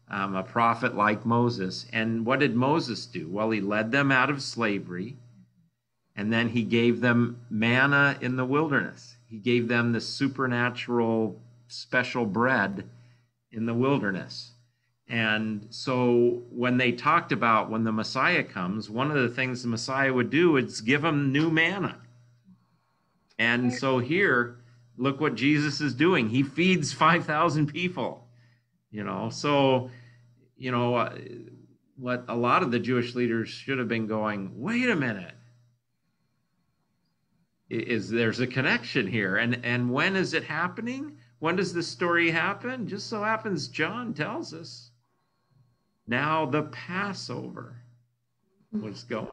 um, a prophet like Moses. And what did Moses do? Well, he led them out of slavery, and then he gave them manna in the wilderness. He gave them the supernatural special bread in the wilderness. And so when they talked about when the Messiah comes, one of the things the Messiah would do is give them new manna. And so here, look what Jesus is doing. He feeds 5,000 people, you know. So, you know, uh, what a lot of the Jewish leaders should have been going, wait a minute. Is there's a connection here? And and when is it happening? When does the story happen? Just so happens John tells us now the Passover was going,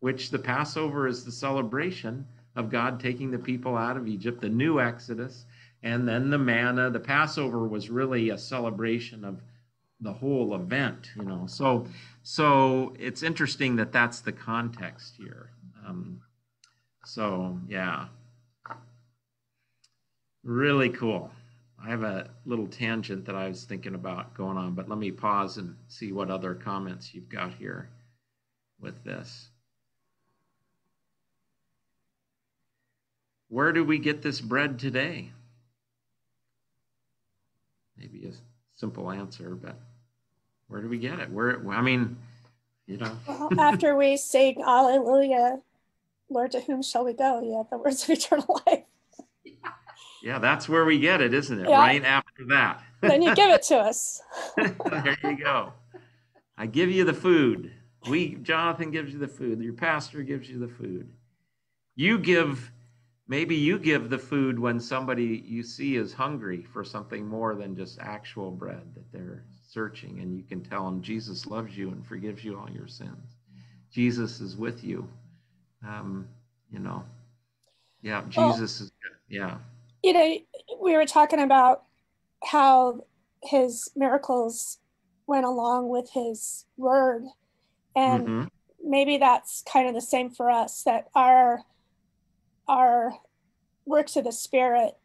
which the Passover is the celebration of God taking the people out of Egypt, the new Exodus, and then the manna. The Passover was really a celebration of the whole event, you know. So, so it's interesting that that's the context here. Um, so, yeah, really cool. I have a little tangent that I was thinking about going on, but let me pause and see what other comments you've got here with this. Where do we get this bread today? Maybe a simple answer, but where do we get it? Where, I mean, you know. after we sing Alleluia, Lord, to whom shall we go? You have the words of eternal (laughs) life. Yeah, that's where we get it, isn't it? Yeah. Right after that. (laughs) then you give it to us. (laughs) there you go. I give you the food. We Jonathan gives you the food. Your pastor gives you the food. You give maybe you give the food when somebody you see is hungry for something more than just actual bread that they're searching and you can tell them Jesus loves you and forgives you all your sins. Jesus is with you. Um, you know. Yeah, Jesus well, is yeah you know, we were talking about how his miracles went along with his word. And mm-hmm. maybe that's kind of the same for us that our our works of the spirit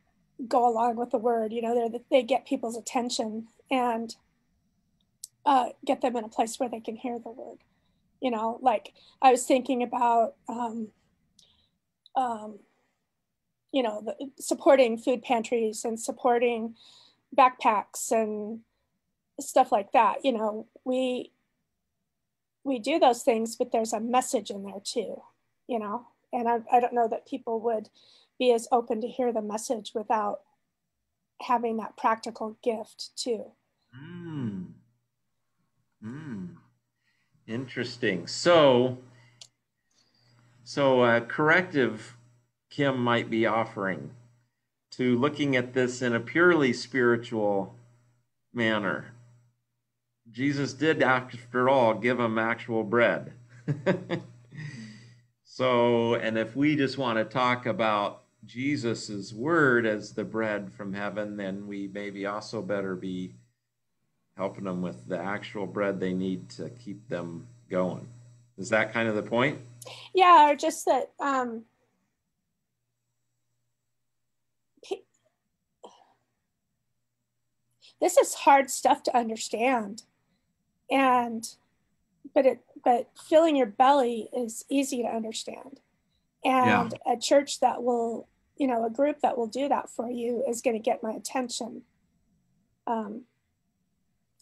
go along with the word you know they they get people's attention and uh, get them in a place where they can hear the word you know like i was thinking about um, um, you know, the, supporting food pantries and supporting backpacks and stuff like that. You know, we we do those things, but there's a message in there too, you know. And I, I don't know that people would be as open to hear the message without having that practical gift too. Mm. Mm. Interesting. So, so uh, corrective Kim might be offering to looking at this in a purely spiritual manner. Jesus did, after all, give them actual bread. (laughs) so, and if we just want to talk about Jesus's word as the bread from heaven, then we maybe also better be helping them with the actual bread they need to keep them going. Is that kind of the point? Yeah, or just that um, this is hard stuff to understand and but it but filling your belly is easy to understand and yeah. a church that will you know a group that will do that for you is going to get my attention um,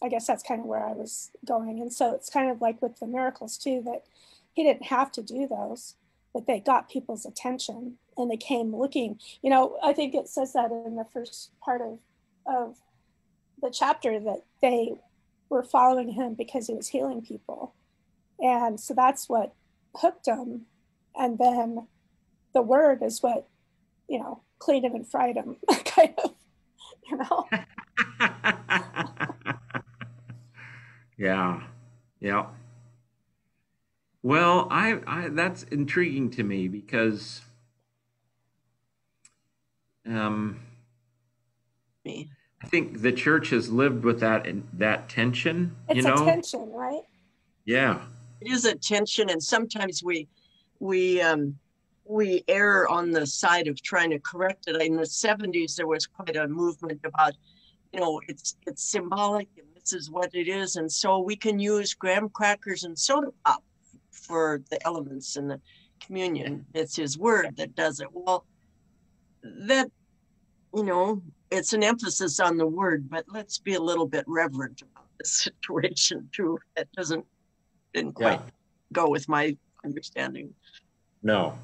i guess that's kind of where i was going and so it's kind of like with the miracles too that he didn't have to do those but they got people's attention and they came looking you know i think it says that in the first part of of the chapter that they were following him because he was healing people. And so that's what hooked them. And then the word is what, you know, cleaned him and fried him, (laughs) kind of, you know. (laughs) Yeah. Yeah. Well, I, I that's intriguing to me because um Me. I think the church has lived with that and that tension, It's you know? a tension, right? Yeah. It is a tension, and sometimes we we um, we err on the side of trying to correct it. In the '70s, there was quite a movement about, you know, it's it's symbolic and this is what it is, and so we can use graham crackers and soda pop for the elements in the communion. It's His Word that does it. Well, that you know, it's an emphasis on the word, but let's be a little bit reverent about the (laughs) situation too. That doesn't didn't quite Yeah. go with my understanding. No.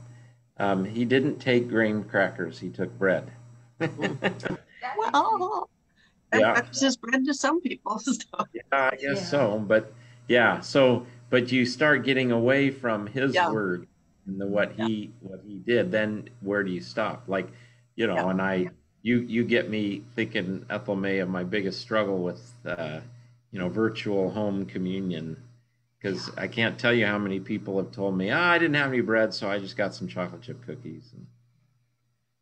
Um, he didn't take graham crackers, he took bread. That makes me- Well, that Yeah. that's just bread to some people. (laughs) So. Yeah, I guess Yeah. so. But yeah, so but you start getting away from his Yeah. word and the what he what he did, then where do you stop? Like, you know, Yeah. and I you you get me thinking Ethel May of my biggest struggle with uh, you know, virtual home communion. Because I can't tell you how many people have told me, ah, I didn't have any bread, so I just got some chocolate chip cookies. And,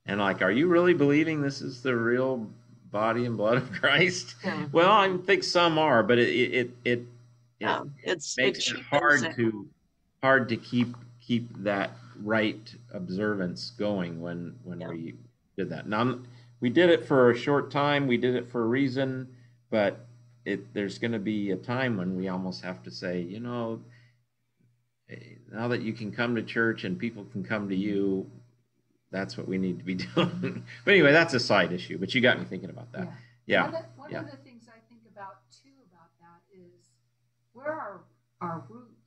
and like, are you really believing this is the real body and blood of (laughs) Christ? Yeah. Well, I think some are, but it it it, it, Yeah, it's makes it it hard it. to hard to keep keep that right observance going when when Yeah. we did that. Now we did it for a short time. We did it for a reason, but it there's going to be a time when we almost have to say, you know, now that you can come to church and people can come to you, that's what we need to be (laughs) doing. but anyway, that's a side issue. But you got me thinking about that. Yeah. One, of, one yeah. of the things I think about too about that is where are our roots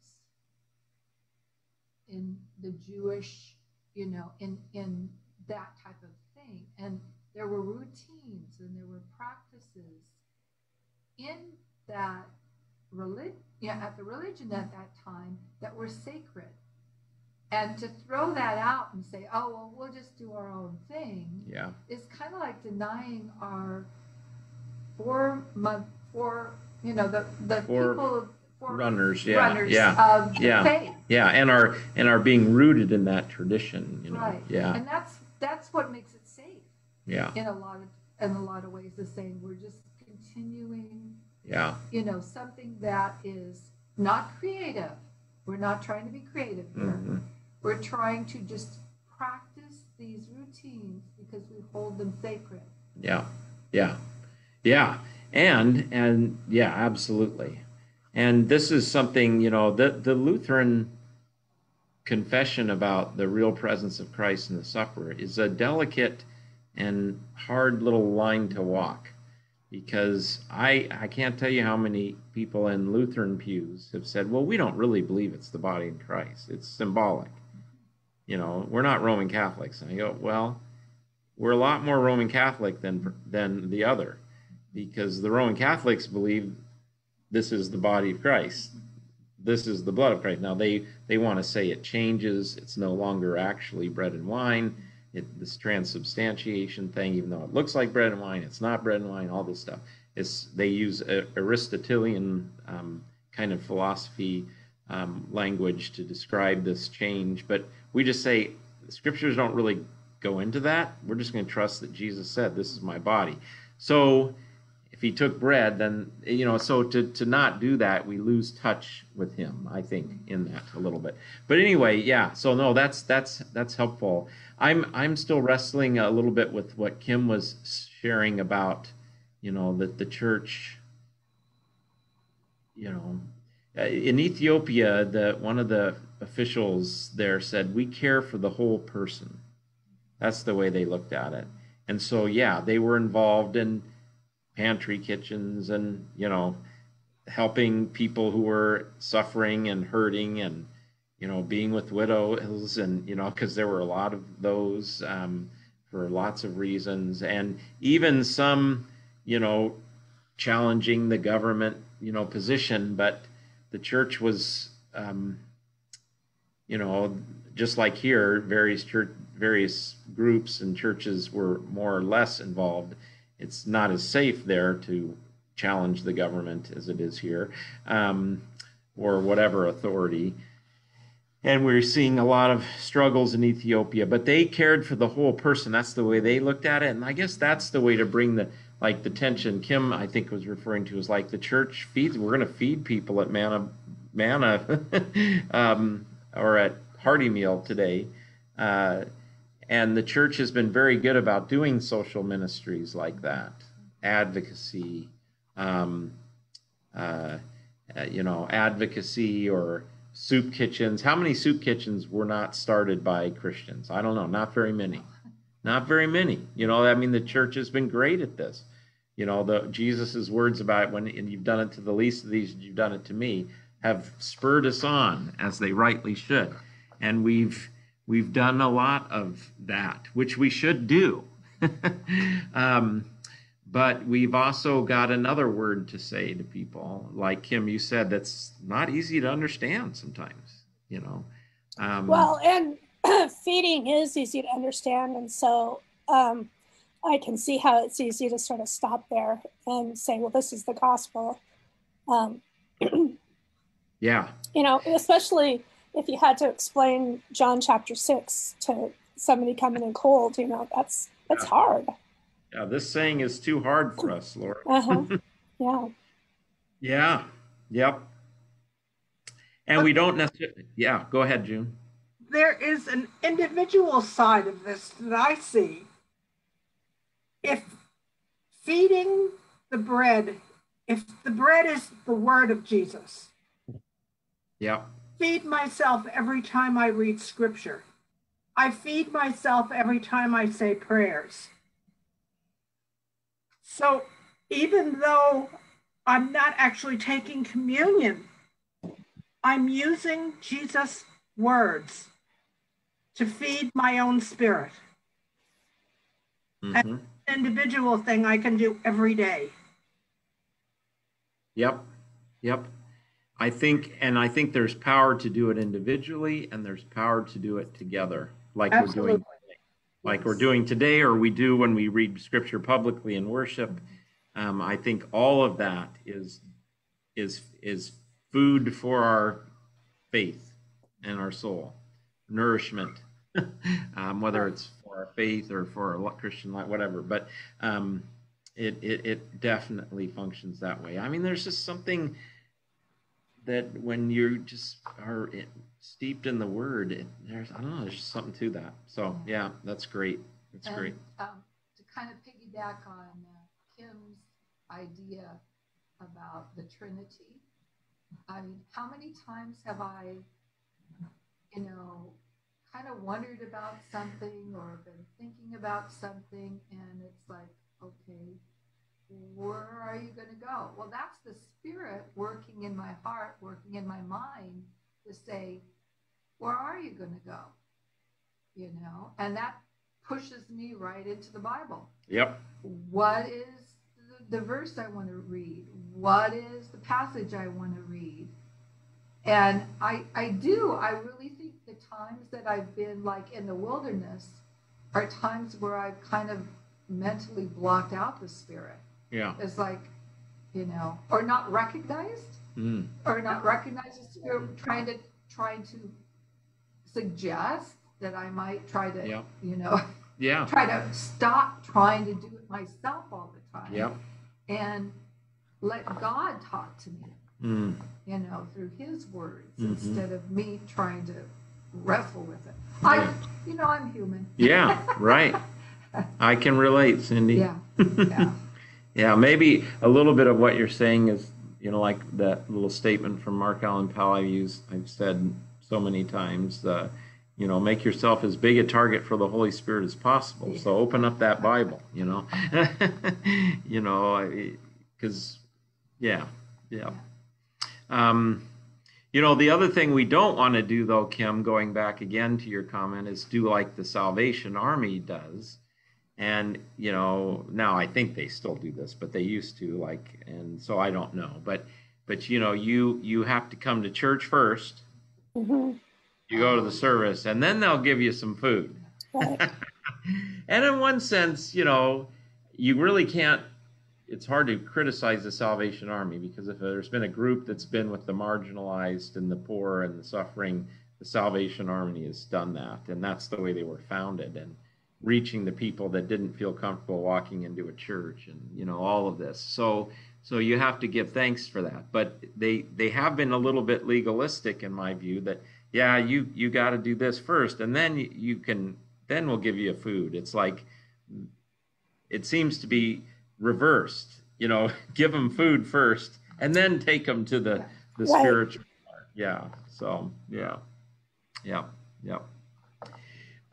in the Jewish, you know, in in that type of thing. And there were routines and there were practices in that religion, yeah, at the religion at that time that were sacred. And to throw that out and say, oh, well, we'll just do our own thing Yeah. is kind of like denying our four month four you know the the Four people four Runners. Yeah. runners Yeah. of Yeah. faith Yeah, and our, and are being rooted in that tradition, you know. right Yeah, and that's that's what makes it safe yeah, in a lot of in a lot of ways the saying we're just continuing yeah, you know something that is not creative we're not trying to be creative here hmm we're mm-hmm. trying to just practice these routines because we hold them sacred yeah, yeah, yeah, and and yeah, absolutely. And this is something you know the the Lutheran confession about the real presence of Christ in the supper is a delicate and hard little line to walk because I I can't tell you how many people in Lutheran pews have said, well, we don't really believe it's the body of Christ. It's symbolic. You know, we're not Roman Catholics. And I go, well, we're a lot more Roman Catholic than than the other, because the Roman Catholics believe this is the body of Christ. This is the blood of Christ. Now they they want to say it changes. It's no longer actually bread and wine. It, this transubstantiation thing, even though it looks like bread and wine, it's not bread and wine. All this stuff. It's they use a, Aristotelian um, kind of philosophy um, language to describe this change, but we just say the scriptures don't really go into that. We're just going to trust that Jesus said, "This is my body." So if he took bread, then you know, so to to not do that, we lose touch with him. I think in that a little bit. But anyway, yeah. So no, that's that's that's helpful. I'm I'm still wrestling a little bit with what Kim was sharing about, you know, that the church, you know, in Ethiopia, the one of the officials there said, "We care for the whole person." That's the way they looked at it. And so, yeah, they were involved in pantry kitchens and, you know, helping people who were suffering and hurting and, you know, being with widows and, you know, because there were a lot of those um, for lots of reasons. And even some, you know, challenging the government, you know, position. But the church was, um, you know, just like here, various church, various groups and churches were more or less involved. It's not as safe there to challenge the government as it is here, um, or whatever authority. And we're seeing a lot of struggles in Ethiopia, but they cared for the whole person. That's the way they looked at it. And I guess that's the way to bring the like the tension Kim I think was referring to is like the church feeds. We're going to feed people at manna manna (laughs) um, or at hearty meal today. Uh, and the church has been very good about doing social ministries like that, advocacy, um, uh, you know, advocacy or soup kitchens. How many soup kitchens were not started by Christians? I don't know. Not very many. Not very many. You know, I mean, the church has been great at this. You know, the Jesus's words about when and you've done it to the least of these, you've done it to me, have spurred us on as they rightly should, and we've we've done a lot of that, which we should do. (laughs) um, but we've also got another word to say to people, like Kim, you said, that's not easy to understand sometimes, you know. Um, well, and (clears throat) feeding is easy to understand. And so um, I can see how it's easy to sort of stop there and say, well, this is the gospel. Um, (clears throat) yeah. You know, especially if you had to explain John chapter six to somebody coming in cold, you know, that's that's yeah. hard. Yeah, this saying is too hard for us, Lord. uh-huh. (laughs) Yeah. yeah. Yep. And we don't necessarily. Yeah. Go ahead, June. There is an individual side of this that I see. If feeding the bread, if the bread is the word of Jesus. Yeah feed myself every time I read scripture. I feed myself every time I say prayers. So even though I'm not actually taking communion, I'm using Jesus' words to feed my own spirit. Mm-hmm. And an individual thing I can do every day. Yep. Yep. I think, and I think there's power to do it individually, and there's power to do it together, like Absolutely. we're doing, today. like we're doing today, or we do when we read scripture publicly in worship. Um, I think all of that is is is food for our faith and our soul, nourishment, (laughs) um, whether it's our faith or for our Christian life, whatever. But um, it, it it definitely functions that way. I mean, there's just something that when you just are steeped in the word, it, there's I don't know, there's just something to that. So yeah, that's great. That's and, great. Um, to kind of piggyback on uh, Kim's idea about the Trinity, I mean, how many times have I, you know, kind of wondered about something or been thinking about something, and it's like, okay, where are you going to go? Well, that's the spirit working in my heart, working in my mind to say, where are you going to go? You know, and that pushes me right into the Bible. Yep. What is the, the verse I want to read? What is the passage I want to read? And I, I do, I really times that I've been like in the wilderness are times where I've kind of mentally blocked out the spirit yeah. It's like, you know, or not recognized, mm. or not recognized as spirit, trying to trying to suggest that I might try to, yeah. you know, yeah, try to stop trying to do it myself all the time. Yeah. And let God talk to me. Mm. You know, through His words mm-hmm. instead of me trying to wrestle with it. I, you know, I'm human. Yeah, right. (laughs) I can relate, Cindy. Yeah. Yeah. (laughs) Yeah, maybe a little bit of what you're saying is, you know, like that little statement from Mark Allan Powell I've used, I've said so many times, uh, you know, make yourself as big a target for the Holy Spirit as possible. So open up that Bible, you know, (laughs) you know, because, yeah, yeah. Um, you know, the other thing we don't want to do, though, Kim, going back again to your comment, is do like the Salvation Army does and you know now i think they still do this but they used to like and so i don't know but but you know you you have to come to church 1st mm-hmm. you go to the service and then they'll give you some food right. (laughs) and in one sense you know you really can't it's hard to criticize the Salvation Army because if there's been a group that's been with the marginalized and the poor and the suffering, the Salvation Army has done that, and that's the way they were founded and reaching the people that didn't feel comfortable walking into a church and you know all of this. So so you have to give thanks for that. But they they have been a little bit legalistic in my view that yeah you you got to do this first and then you, can then we'll give you a food. It's like it seems to be reversed. You know, (laughs) give them food first and then take them to the the right. spiritual part. Yeah. So yeah, yeah, yeah.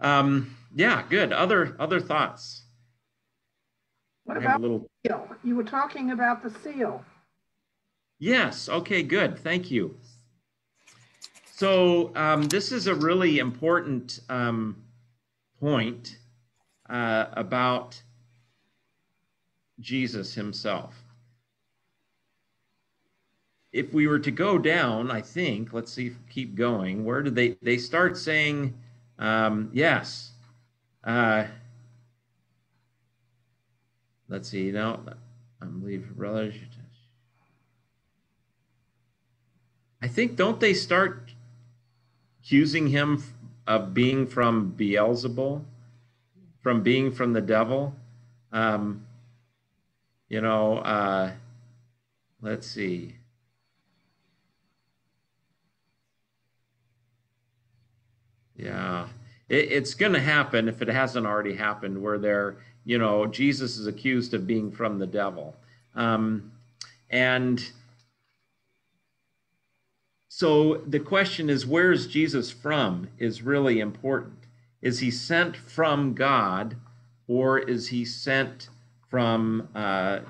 Um, yeah, good. Other other thoughts. What about little... seal? You were talking about the seal. Yes. Okay. Good. Thank you. So um, this is a really important um, point uh, about Jesus himself. If we were to go down, I think, let's see, keep going. Where did they they start saying um, yes? Uh, let's see. Now, I believe relative. I think don't they start accusing him of being from Beelzebul, from being from the devil? Um, you know, uh, let's see. Yeah, it, it's going to happen if it hasn't already happened, where they're, you know, Jesus is accused of being from the devil. Um, and so the question is, where's Jesus from is really important. Is he sent from God or is he sent from uh,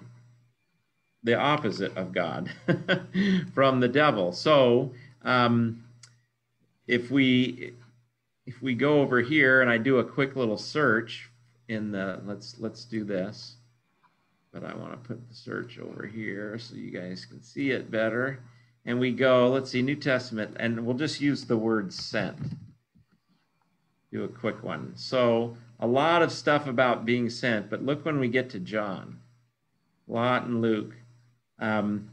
the opposite of God, (laughs) from the devil. So um, if we if we go over here and I do a quick little search in the let's let's do this, but I want to put the search over here so you guys can see it better. And we go, let's see, New Testament, and we'll just use the word sent. Do a quick one. So a lot of stuff about being sent, but look when we get to John, Lot and Luke. Um,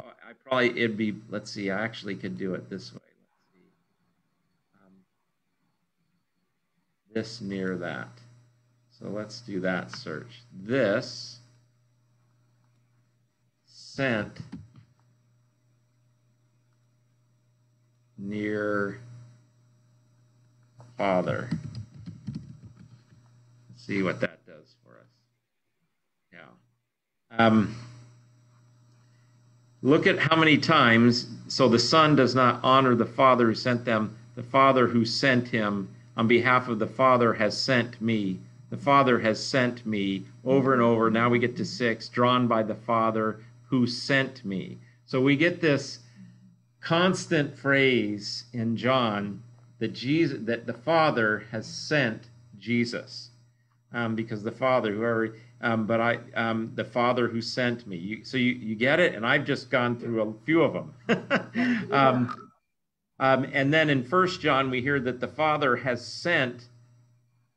oh, I probably it'd be. Let's see. I actually could do it this way. Let's see. Um, this near that. So let's do that search. This sent near father see what that does for us. Yeah. Um, look at how many times, so the Son does not honor the Father who sent them. The Father who sent him on behalf of the Father has sent me. The Father has sent me over and over. Now we get to six, drawn by the Father who sent me. So we get this constant phrase in John that Jesus that the Father has sent Jesus um, because the Father, whoever, um, but I, um, the Father who sent me. You, so you, you get it, and I've just gone through a few of them. (laughs) um, um, and then in First John, we hear that the Father has sent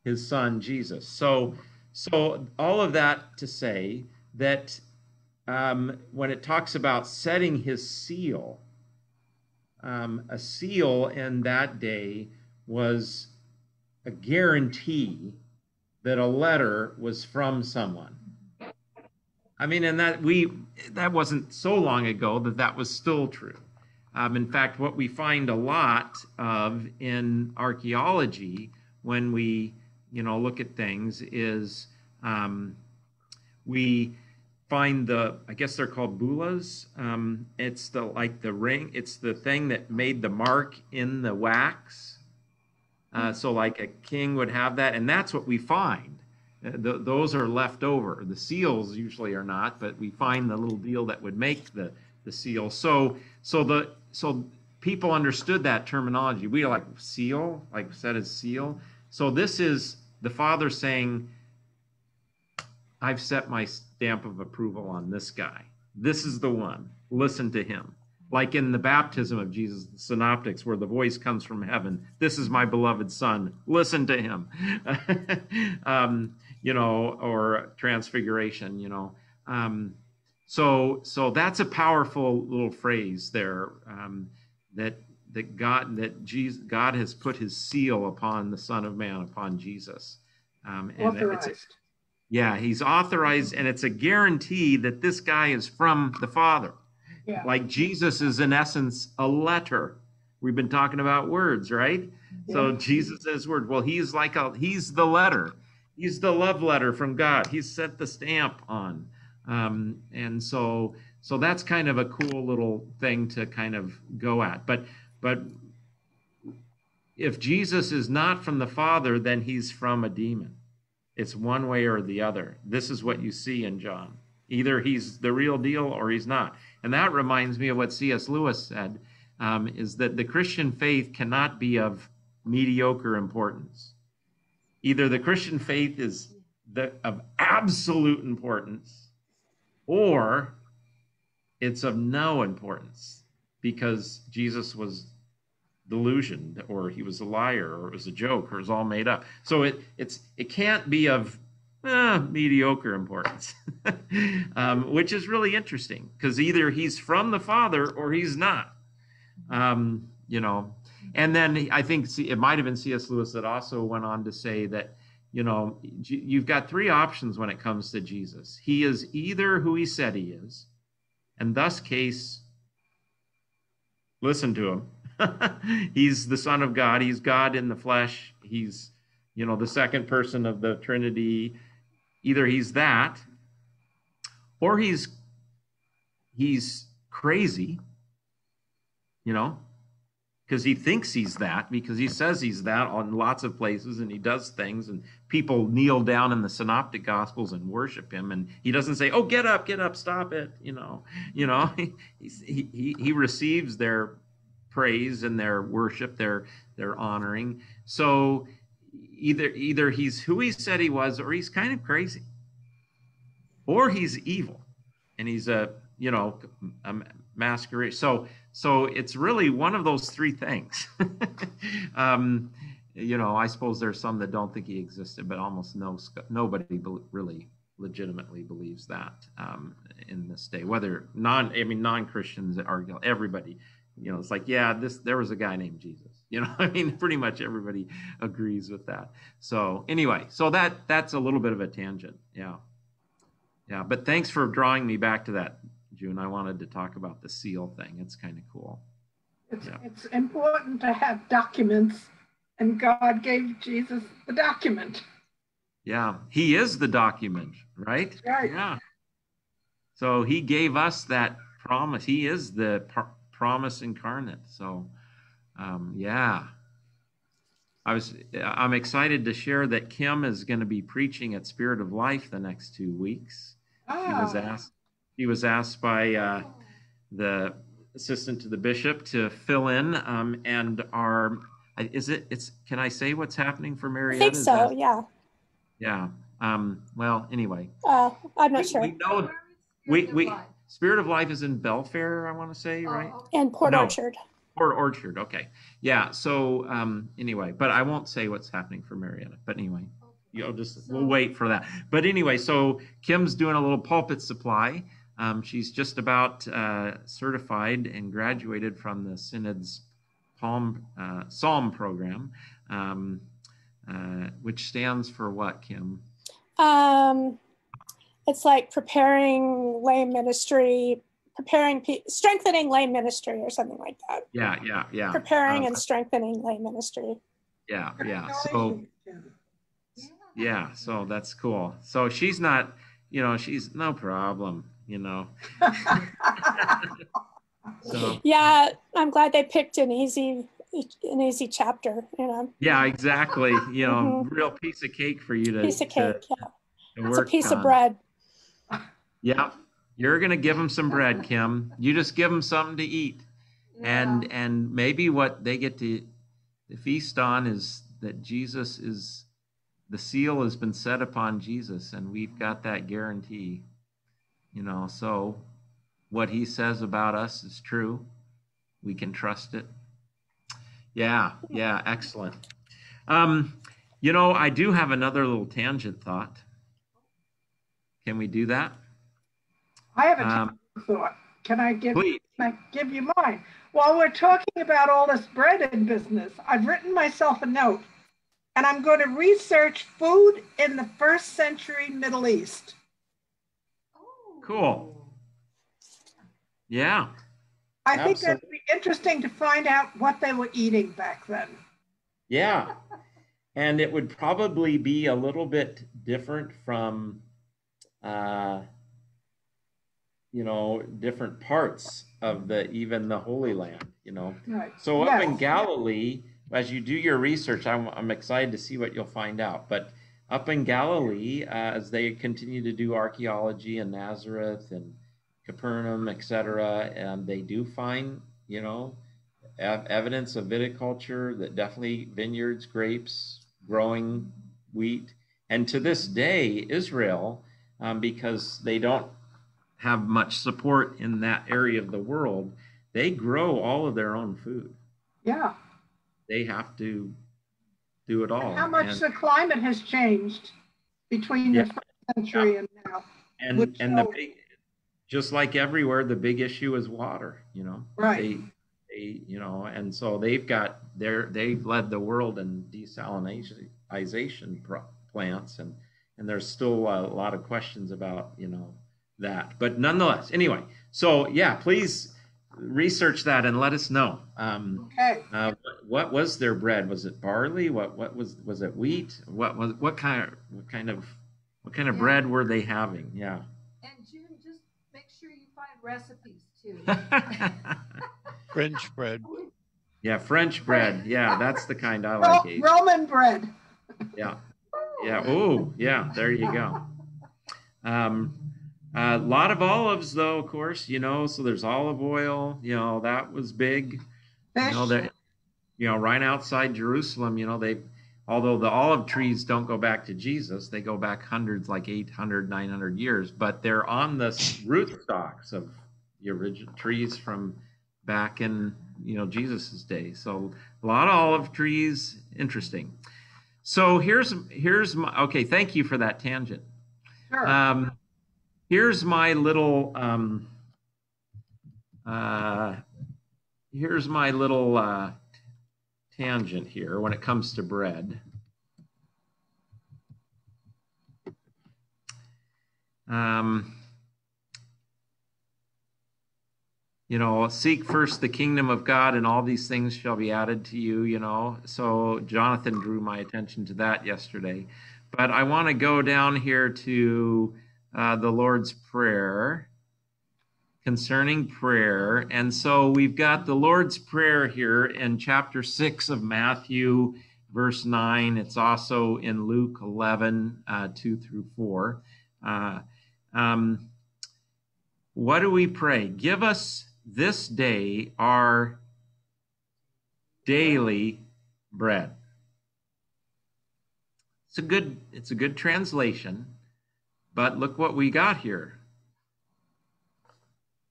His Son Jesus. So, so all of that to say that um, when it talks about setting His seal, um, a seal in that day was a guarantee that a letter was from someone. I mean, and that we that wasn't so long ago that that was still true. Um, in fact, what we find a lot of in archaeology when we you know look at things is um, we find the I guess they're called bulas. Um, it's the like the ring. It's the thing that made the mark in the wax uh, so, like a king would have that, and that's what we find. Uh, th- those are left over. The seals usually are not, but we find the little deal that would make the the seal. So, so the so people understood that terminology. We like seal, like said as seal. So this is the father saying, "I've set my stamp of approval on this guy. This is the one. Listen to him." Like in the baptism of Jesus, the synoptics, where the voice comes from heaven, this is my beloved son, listen to him. (laughs) um, you know, or transfiguration, you know. Um, so so that's a powerful little phrase there um, that that God that Jesus God has put His seal upon the Son of Man upon Jesus. Um, and Authorized. it's a, yeah, He's authorized, and it's a guarantee that this guy is from the Father. Yeah. Like Jesus is in essence a letter. We've been talking about words, right? So Jesus is word. Well, he's like a he's the letter. He's the love letter from God. He's set the stamp on. Um, and so so that's kind of a cool little thing to kind of go at. But but if Jesus is not from the Father, then he's from a demon. It's one way or the other. This is what you see in John. Either he's the real deal or he's not. And that reminds me of what C.S. Lewis said um, is that the Christian faith cannot be of mediocre importance. Either the Christian faith is the, of absolute importance or it's of no importance because Jesus was delusioned or he was a liar or it was a joke or it was all made up. So it it's it can't be of eh, mediocre importance, (laughs) um, which is really interesting because either he's from the Father or he's not. Um, you know, and then I think it might have been C.S. Lewis that also went on to say that you know, you've got three options when it comes to Jesus. He is either who he said he is, and thus case listen to him. (laughs) he's the Son of God. He's God in the flesh. He's, you know, the second person of the Trinity. Either he's that, or he's he's crazy, you know, because he thinks he's that, because he says he's that on lots of places and he does things and people kneel down in the synoptic gospels and worship him and he doesn't say, Oh, get up, get up, stop it, you know, (laughs) you know, (laughs) he, he, he receives their praise and their worship, their their honoring. So either either he's who he said he was, or he's kind of crazy, or he's evil, and he's a you know a masquerade. So so it's really one of those three things. (laughs) um, you know, I suppose there's some that don't think he existed, but almost no nobody really legitimately believes that um, in this day. Whether non, I mean, non Christians are everybody you know it's like yeah this there was a guy named jesus you know (laughs) i mean pretty much everybody agrees with that. So anyway so that that's a little bit of a tangent. Yeah. Yeah but thanks for drawing me back to that june. I wanted to talk about the seal thing. It's kind of cool. It's, Yeah. it's important to have documents, and God gave Jesus the document. yeah he is the document right? Right. yeah. So he gave us that promise. He is the pr- promise incarnate. So um, yeah i was i'm excited to share that kim is going to be preaching at spirit of life the next two weeks she was Ah, asked she was asked by uh, the assistant to the bishop to fill in um, and our is it it's can i say what's happening for I marietta think Is so, that- yeah. yeah um, well anyway Uh, I'm not we, sure. we know Where is we Spirit of we Life? spirit of life is in belfair i want to say Oh, right okay. In Port No. Orchard. Or Orchard. Okay. Yeah. So um, anyway, but I won't say what's happening for Marietta. But anyway, you'll just we'll wait for that. But anyway, so Kim's doing a little pulpit supply. Um, she's just about uh, certified and graduated from the Synod's Palm uh, Psalm program, um, uh, which stands for what, Kim? Um, it's like preparing lay ministry, preparing, pe- strengthening lay ministry or something like that. Yeah, yeah, yeah. Preparing Uh, and strengthening lay ministry. yeah, yeah. So yeah, so that's cool. So she's not, you know, she's no problem, you know. (laughs) So Yeah, I'm glad they picked an easy, an easy chapter, you know, yeah, exactly. You know, real piece of cake for you to piece of to- cake. Yeah, to it's a piece of bread. Yeah, you're gonna give them some bread, (laughs) Kim. You just give them something to eat, and and maybe what they get to, to feast on is that Jesus is, the seal has been set upon Jesus, and we've got that guarantee. You know, so what he says about us is true. We can trust it. Yeah, yeah, excellent. Um, you know, I do have another little tangent thought. Can we do that? I have a Um, thought. Can I give please. can I give you mine? While we're talking about all this bread in business, I've written myself a note and I'm going to research food in the first century Middle East. Cool. Yeah. I think that'd be interesting to find out what they were eating back then. Yeah. And it would probably be a little bit different from, uh, you know, different parts of the even the Holy Land, you know. Right. So up in Galilee, as you do your research, I'm, I'm excited to see what you'll find out. But up in Galilee, uh, as they continue to do archaeology in Nazareth and Capernaum, etc., and they do find, you know, ev- evidence of viticulture that definitely vineyards, grapes, growing wheat. And to this day, Israel, um, because they don't have much support in that area of the world, they grow all of their own food. Yeah. They have to do it all. How much and, the climate has changed between Yeah. the first century and now. and, which and the big, just like everywhere, the big issue is water. You know, Right. They, they, you know, and so they've got their they've led the world in desalinization pro- plants, and and there's still a lot of questions about you know that, but nonetheless, anyway. So yeah, please research that and let us know. Um, Okay. uh, what, what was their bread? Was it barley? What what was was it wheat? What was what kind of what kind of what kind of Yeah. bread were they having? Yeah. And June, just make sure you find recipes too. (laughs) French bread. yeah, French bread. Yeah, that's the kind I like. Ace. Roman bread. Yeah, yeah. Oh, yeah. There you go. Um, a lot of olives, though, of course. You know, so there's olive oil. You know, that was big. You know that. You know, right outside Jerusalem. You know, they. Although the olive trees don't go back to Jesus, they go back hundreds, like 800, 900 years, but they're on the root rootstocks of the original trees from back in you know Jesus's day. So a lot of olive trees, interesting. So here's here's my okay. Thank you for that tangent. Sure. Um, here's my little um, uh, here's my little uh, tangent here when it comes to bread. Um, you know, seek first the kingdom of God, and all these things shall be added to you. You know, so Jonathan drew my attention to that yesterday. But I want to go down here to uh, the Lord's Prayer concerning prayer. And so we've got the Lord's Prayer here in chapter 6 of Matthew, verse 9. It's also in Luke 11, uh, 2 through 4. Uh, um, what do we pray? Give us this day our daily bread. It's a good it's a good translation, but look what we got here.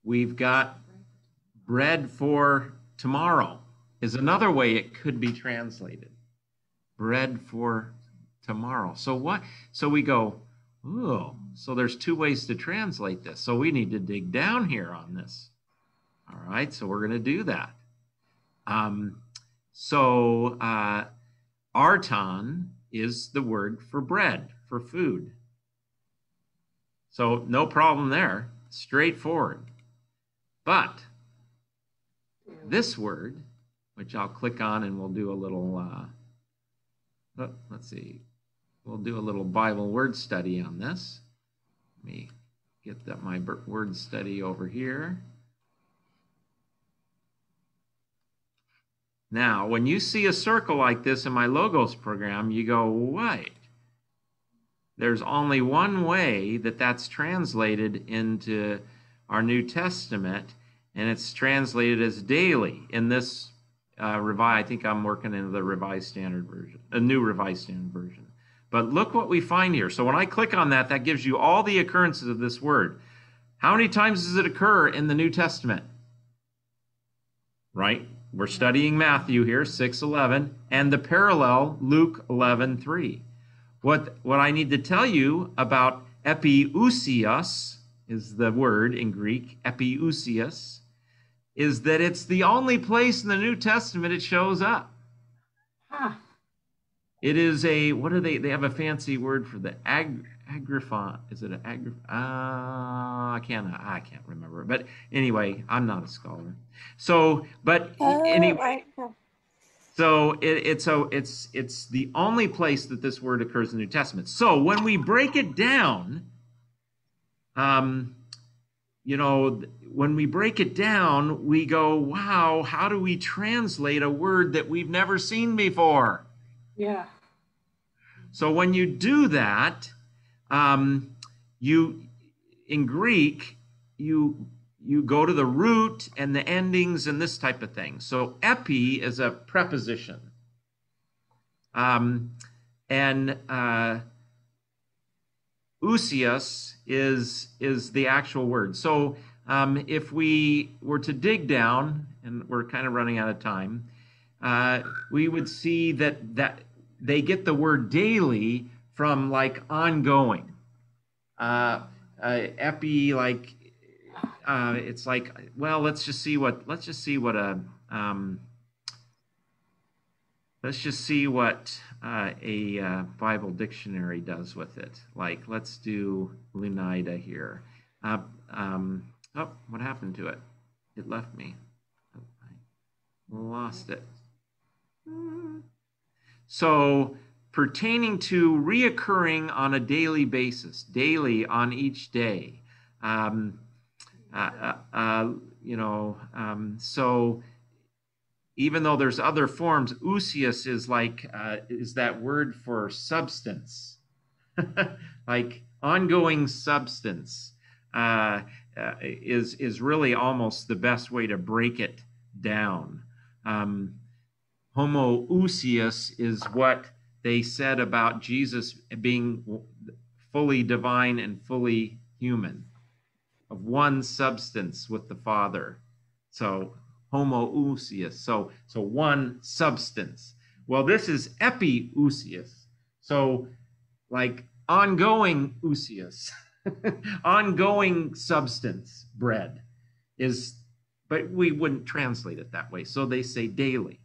We've got bread for tomorrow is another way it could be translated. Bread for tomorrow. So what so we go, oh, so there's two ways to translate this. So we need to dig down here on this. All right, so we're going to do that. Um, so uh, arton is the word for bread, for food. So no problem there, straightforward. But this word, which I'll click on and we'll do a little, uh, oh, let's see, we'll do a little Bible word study on this. Let me get that my word study over here. Now, when you see a circle like this in my Logos program, you go, wait. There's only one way that that's translated into our New Testament, and it's translated as daily in this uh, revised. I think I'm working in the Revised Standard Version, a new Revised Standard Version. But look what we find here. So when I click on that, that gives you all the occurrences of this word. How many times does it occur in the New Testament? Right? We're studying Matthew here, 6:11, and the parallel Luke 11:3. What what I need to tell you about epiousios is the word in Greek, epiousios, is that it's the only place in the New Testament it shows up. Huh. It is a what do they they have a fancy word for the ag agriphon is it an agrif uh, I can't I can't remember but anyway I'm not a scholar so but Oh, anyway I-. so it, it's so it's it's the only place that this word occurs in the New Testament. So when we break it down, um, you know, when we break it down, we go, "Wow, how do we translate a word that we've never seen before?" Yeah. So when you do that, um, you in Greek you you go to the root and the endings and this type of thing. So epi is a preposition, um, and uh, ousios is is the actual word. So um, if we were to dig down, and we're kind of running out of time, uh, we would see that that they get the word daily from like ongoing. Uh, uh, epi, like uh, it's like, well, let's just see what let's just see what a um, let's just see what uh, a uh, Bible dictionary does with it. Like, let's do Louw-Nida here. Uh, um, oh, what happened to it? It left me. I lost it. So, pertaining to reoccurring on a daily basis, daily on each day. Um, uh, uh, uh, you know, um, so even though there's other forms, ousios is like uh, is that word for substance, (laughs) like ongoing substance. Uh, uh, is is really almost the best way to break it down. Um, homoousios is what they said about Jesus being fully divine and fully human, one substance with the Father. So homoousios. So so one substance. Well, this is epiousios. So like ongoing ousios, (laughs) ongoing substance bread is but we wouldn't translate it that way. So they say daily.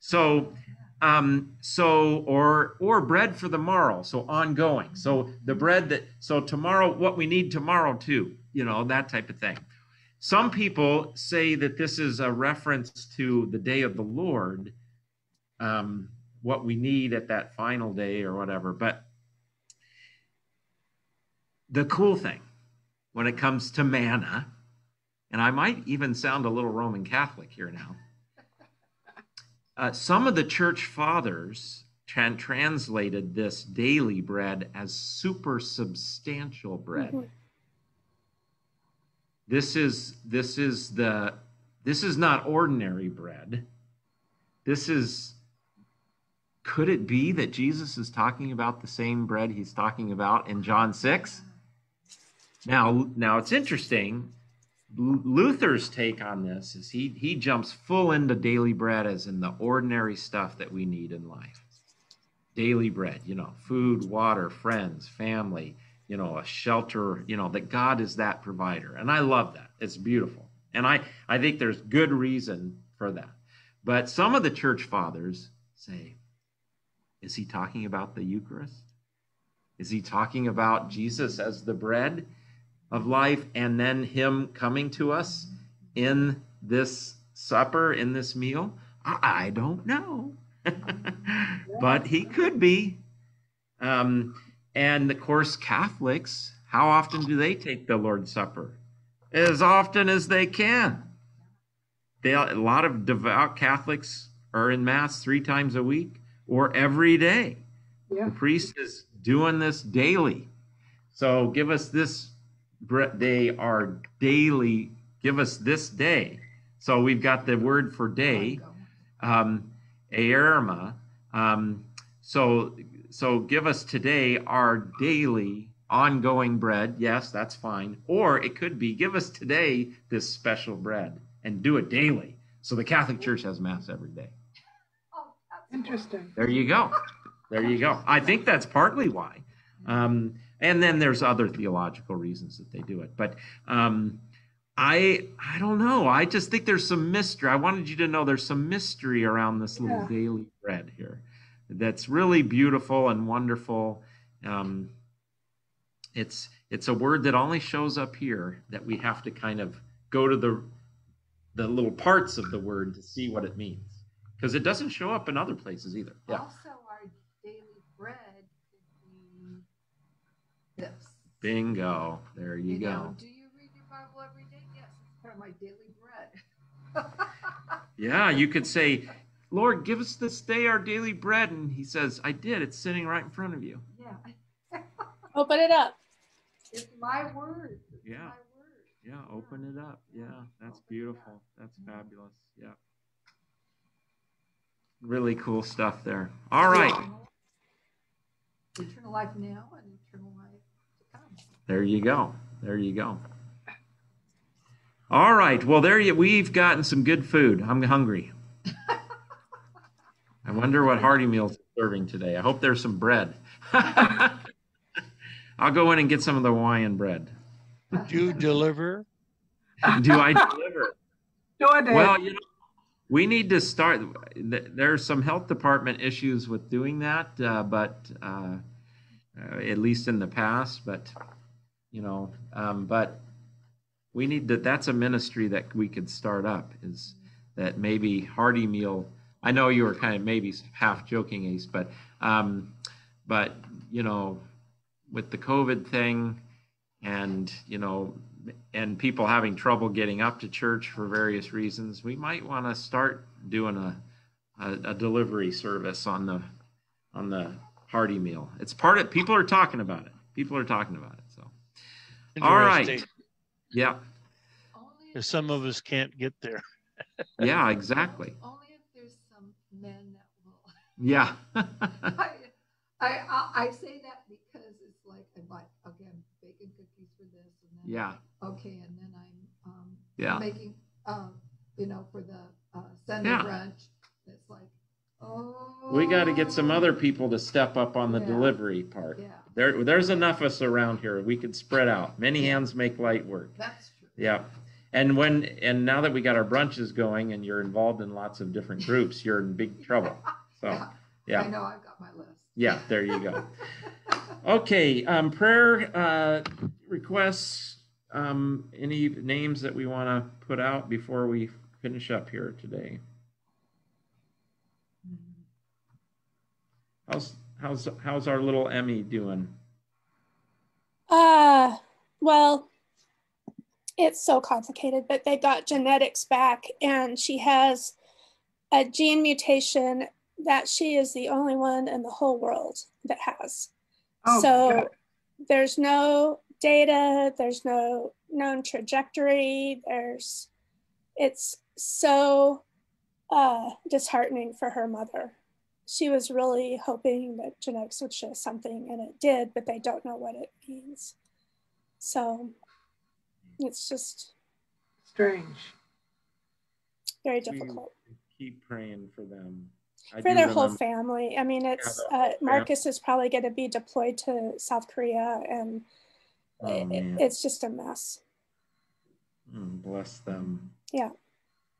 So um so or or bread for the morrow so ongoing so the bread that so tomorrow what we need tomorrow too you know that type of thing some people say that this is a reference to the day of the lord um what we need at that final day or whatever but the cool thing when it comes to manna and i might even sound a little roman catholic here now (laughs) uh, some of the church fathers tran- translated this daily bread as super substantial bread. This is this is the this is not ordinary bread. This is could it be that Jesus is talking about the same bread he's talking about in John 6? Now now it's interesting Luther's take on this is he he jumps full into daily bread as in the ordinary stuff that we need in life. Daily bread, you know, food, water, friends, family, you know, a shelter, you know, that God is that provider. And I love that. It's beautiful. And I I think there's good reason for that. But some of the church fathers say is he talking about the Eucharist? Is he talking about Jesus as the bread? of life and then him coming to us in this supper in this meal i, I don't know (laughs) but he could be um, and of course catholics how often do they take the lord's supper? As often as they can. They, a lot of devout catholics are in mass three times a week or every day. Yeah. the priest is doing this daily. So give us this day, our daily give us this day. So we've got the word for day um aerma um so so give us today our daily ongoing bread yes that's fine or it could be give us today this special bread and do it daily so the catholic church has mass every day Oh, Interesting. there you go. There you go. I think that's partly why. Um, and then there's other theological reasons that they do it. But um, I I don't know. I just think there's some mystery. I wanted you to know there's some mystery around this little Yeah. daily bread here. That's really beautiful and wonderful. Um, it's it's a word that only shows up here that we have to kind of go to the the little parts of the word to see what it means because it doesn't show up in other places either. Yeah. Also, our daily bread could be this. Bingo. There you, go. know, do you read your Bible every day? Yes, it's part of my daily bread. (laughs) Yeah, you could say, Lord, give us this day our daily bread. And he says, I did. It's sitting right in front of you. yeah, (laughs) Open it up. it's my word. It's Yeah. my word. Yeah, open it up. Yeah, that's beautiful. That's mm-hmm. fabulous. Yeah. Really cool stuff there. All right. Eternal life now and eternal life to come. There you go. There you go. All right. Well, there you we've gotten some good food. I'm hungry. (laughs) I wonder what Hearty Meals is serving today. I hope there's some bread. (laughs) I'll go in and get some of the Hawaiian bread. Do you deliver? (laughs) Do I deliver? DoorDash. Well, you know, we need to start. th- There's some health department issues with doing that, uh, but uh, uh, at least in the past. But you know, um, but we need that. That's a ministry that we could start up. Is that maybe Hearty Meal? I know you were kind of maybe half joking, Ace, but um, but you know, with the COVID thing, and you know, and people having trouble getting up to church for various reasons, we might want to start doing a, a a delivery service on the on the hearty meal. It's part of people are talking about it. People are talking about it. So all right, yeah, if, some of us can't get there. yeah, exactly, (laughs) only if there's some men that will. Yeah, (laughs) I, I, I, I say that because it's like, I'm like, okay, I'm baking cookies for this and then. yeah, Okay, and then I'm, um, yeah. making, um, you know, for the, uh, Sunday Yeah. brunch. It's like, oh. We got to get some other people to step up on the Yeah. delivery part. Yeah, There, there's enough of us around here. We could spread out. Many hands make light work. that's true. Yeah. And when and now that we got our brunches going and you're involved in lots of different groups, you're in big trouble. (laughs) So I yeah. know, I've got my list. Yeah, there you go. (laughs) Okay, um prayer uh requests, um any names that we want to put out before we finish up here today. How's how's how's our little Emmy doing? Uh, well, it's so complicated, but they got genetics back, and she has a gene mutation that she is the only one in the whole world that has. Oh, so good. there's no data, there's no known trajectory, there's it's so uh, disheartening for her mother. She was really hoping that genetics would show something, and it did, but they don't know what it means. So it's just strange. very We- difficult Keep praying for them. I for their whole family. I mean, it's uh, Marcus is probably going to be deployed to South Korea, and it- it's just a mess. Mm, bless them. Yeah.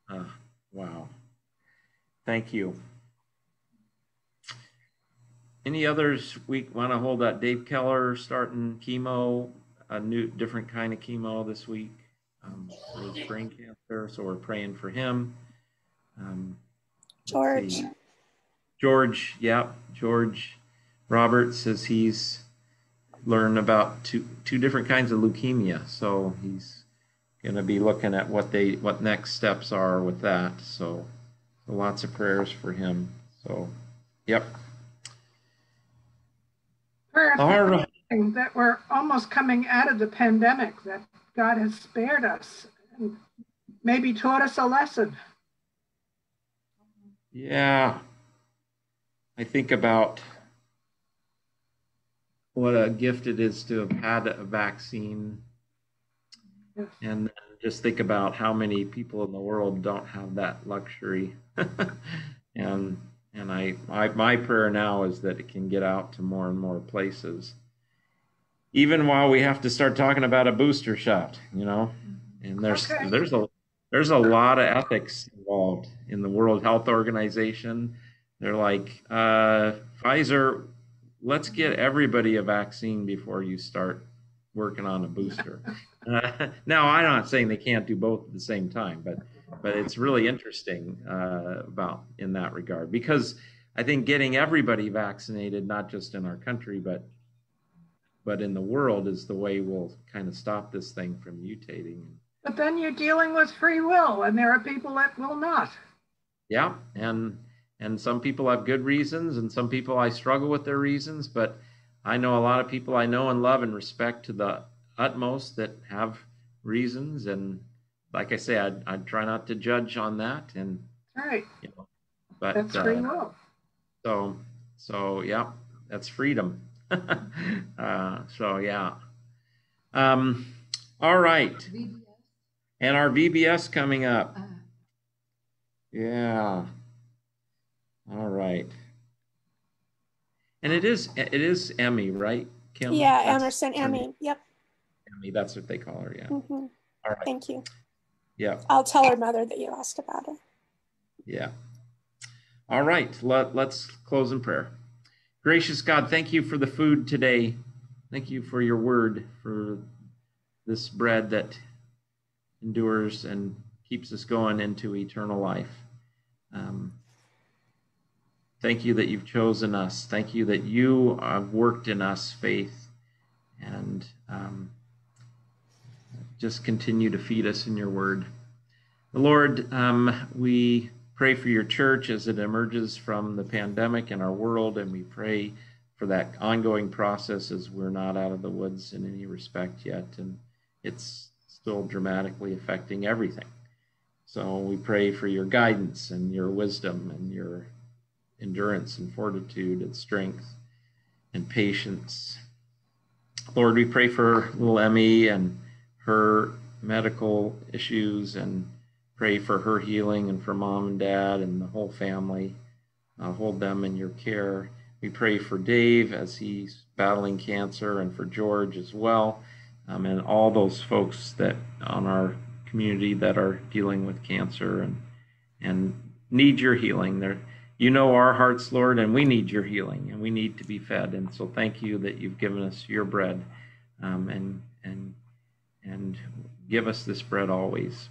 Ah, wow. Thank you. Any others we want to hold that Dave Keller starting chemo, a new different kind of chemo this week um, for his brain cancer, so we're praying for him. Um, George. see. George, yeah, George Roberts says he's learned about two two different kinds of leukemia, so he's going to be looking at what they what next steps are with that. So, so lots of prayers for him. So, yep. Prayer All right. that we're almost coming out of the pandemic, that God has spared us and maybe taught us a lesson. Yeah. I think about what a gift it is to have had a vaccine and just think about how many people in the world don't have that luxury. (laughs) and and I, I my prayer now is that it can get out to more and more places. even while we have to start talking about a booster shot, you know, mm-hmm. and there's Okay. there's a there's a lot of ethics involved in the World Health Organization. They're like, uh, Pfizer, let's get everybody a vaccine before you start working on a booster. Uh, (laughs) (laughs) now, I'm not saying they can't do both at the same time, but but it's really interesting uh, about in that regard because I think getting everybody vaccinated, not just in our country, but but in the world, is the way we'll kind of stop this thing from mutating. But then you're dealing with free will, and there are people that will not. Yeah, and and some people have good reasons, and some people I struggle with their reasons, but I know a lot of people I know and love and respect to the utmost that have reasons, and like I say, I I try not to judge on that, and All right, you know, but that's free uh, will. so so yeah, that's freedom. (laughs) uh, so yeah. Um, all right, VBS? and our VBS coming up. Uh, Yeah. All right. And it is it is Emmy, right, Kim? Yeah, That's Emerson. Emmy. Yep. Emmy, that's what they call her. Yeah. hmm All right. Thank you. Yeah. I'll tell her mother that you asked about her. Yeah. All right. Let let's close in prayer. Gracious God, thank you for the food today. Thank you for your word, for this bread that endures and keeps us going into eternal life. Um, thank you that you've chosen us. Thank you that you have worked in us faith and um, just continue to feed us in your word. Lord, um, we pray for your church as it emerges from the pandemic in our world, and we pray for that ongoing process as we're not out of the woods in any respect yet, and it's still dramatically affecting everything. So we pray for your guidance and your wisdom and your endurance and fortitude and strength and patience. Lord, we pray for little Emmy and her medical issues and pray for her healing and for mom and dad and the whole family. Uh, hold them in your care. We pray for Dave as he's battling cancer and for George as well, um, and all those folks that on our community that are dealing with cancer and and need your healing. There, you know our hearts, Lord, and we need your healing, and we need to be fed. And so, thank you that you've given us your bread, um, and and and give us this bread always.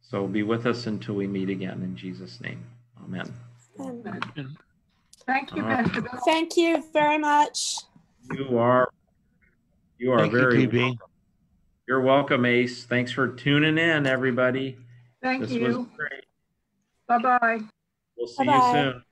So be with us until we meet again in Jesus' name. Amen. And Thank you, All right. Pastor Bill. thank you very much. You are you are Thank very TB. welcome. You're welcome, Ace. Thanks for tuning in, everybody. Thank this you. Bye-bye. We'll see Bye-bye. you soon.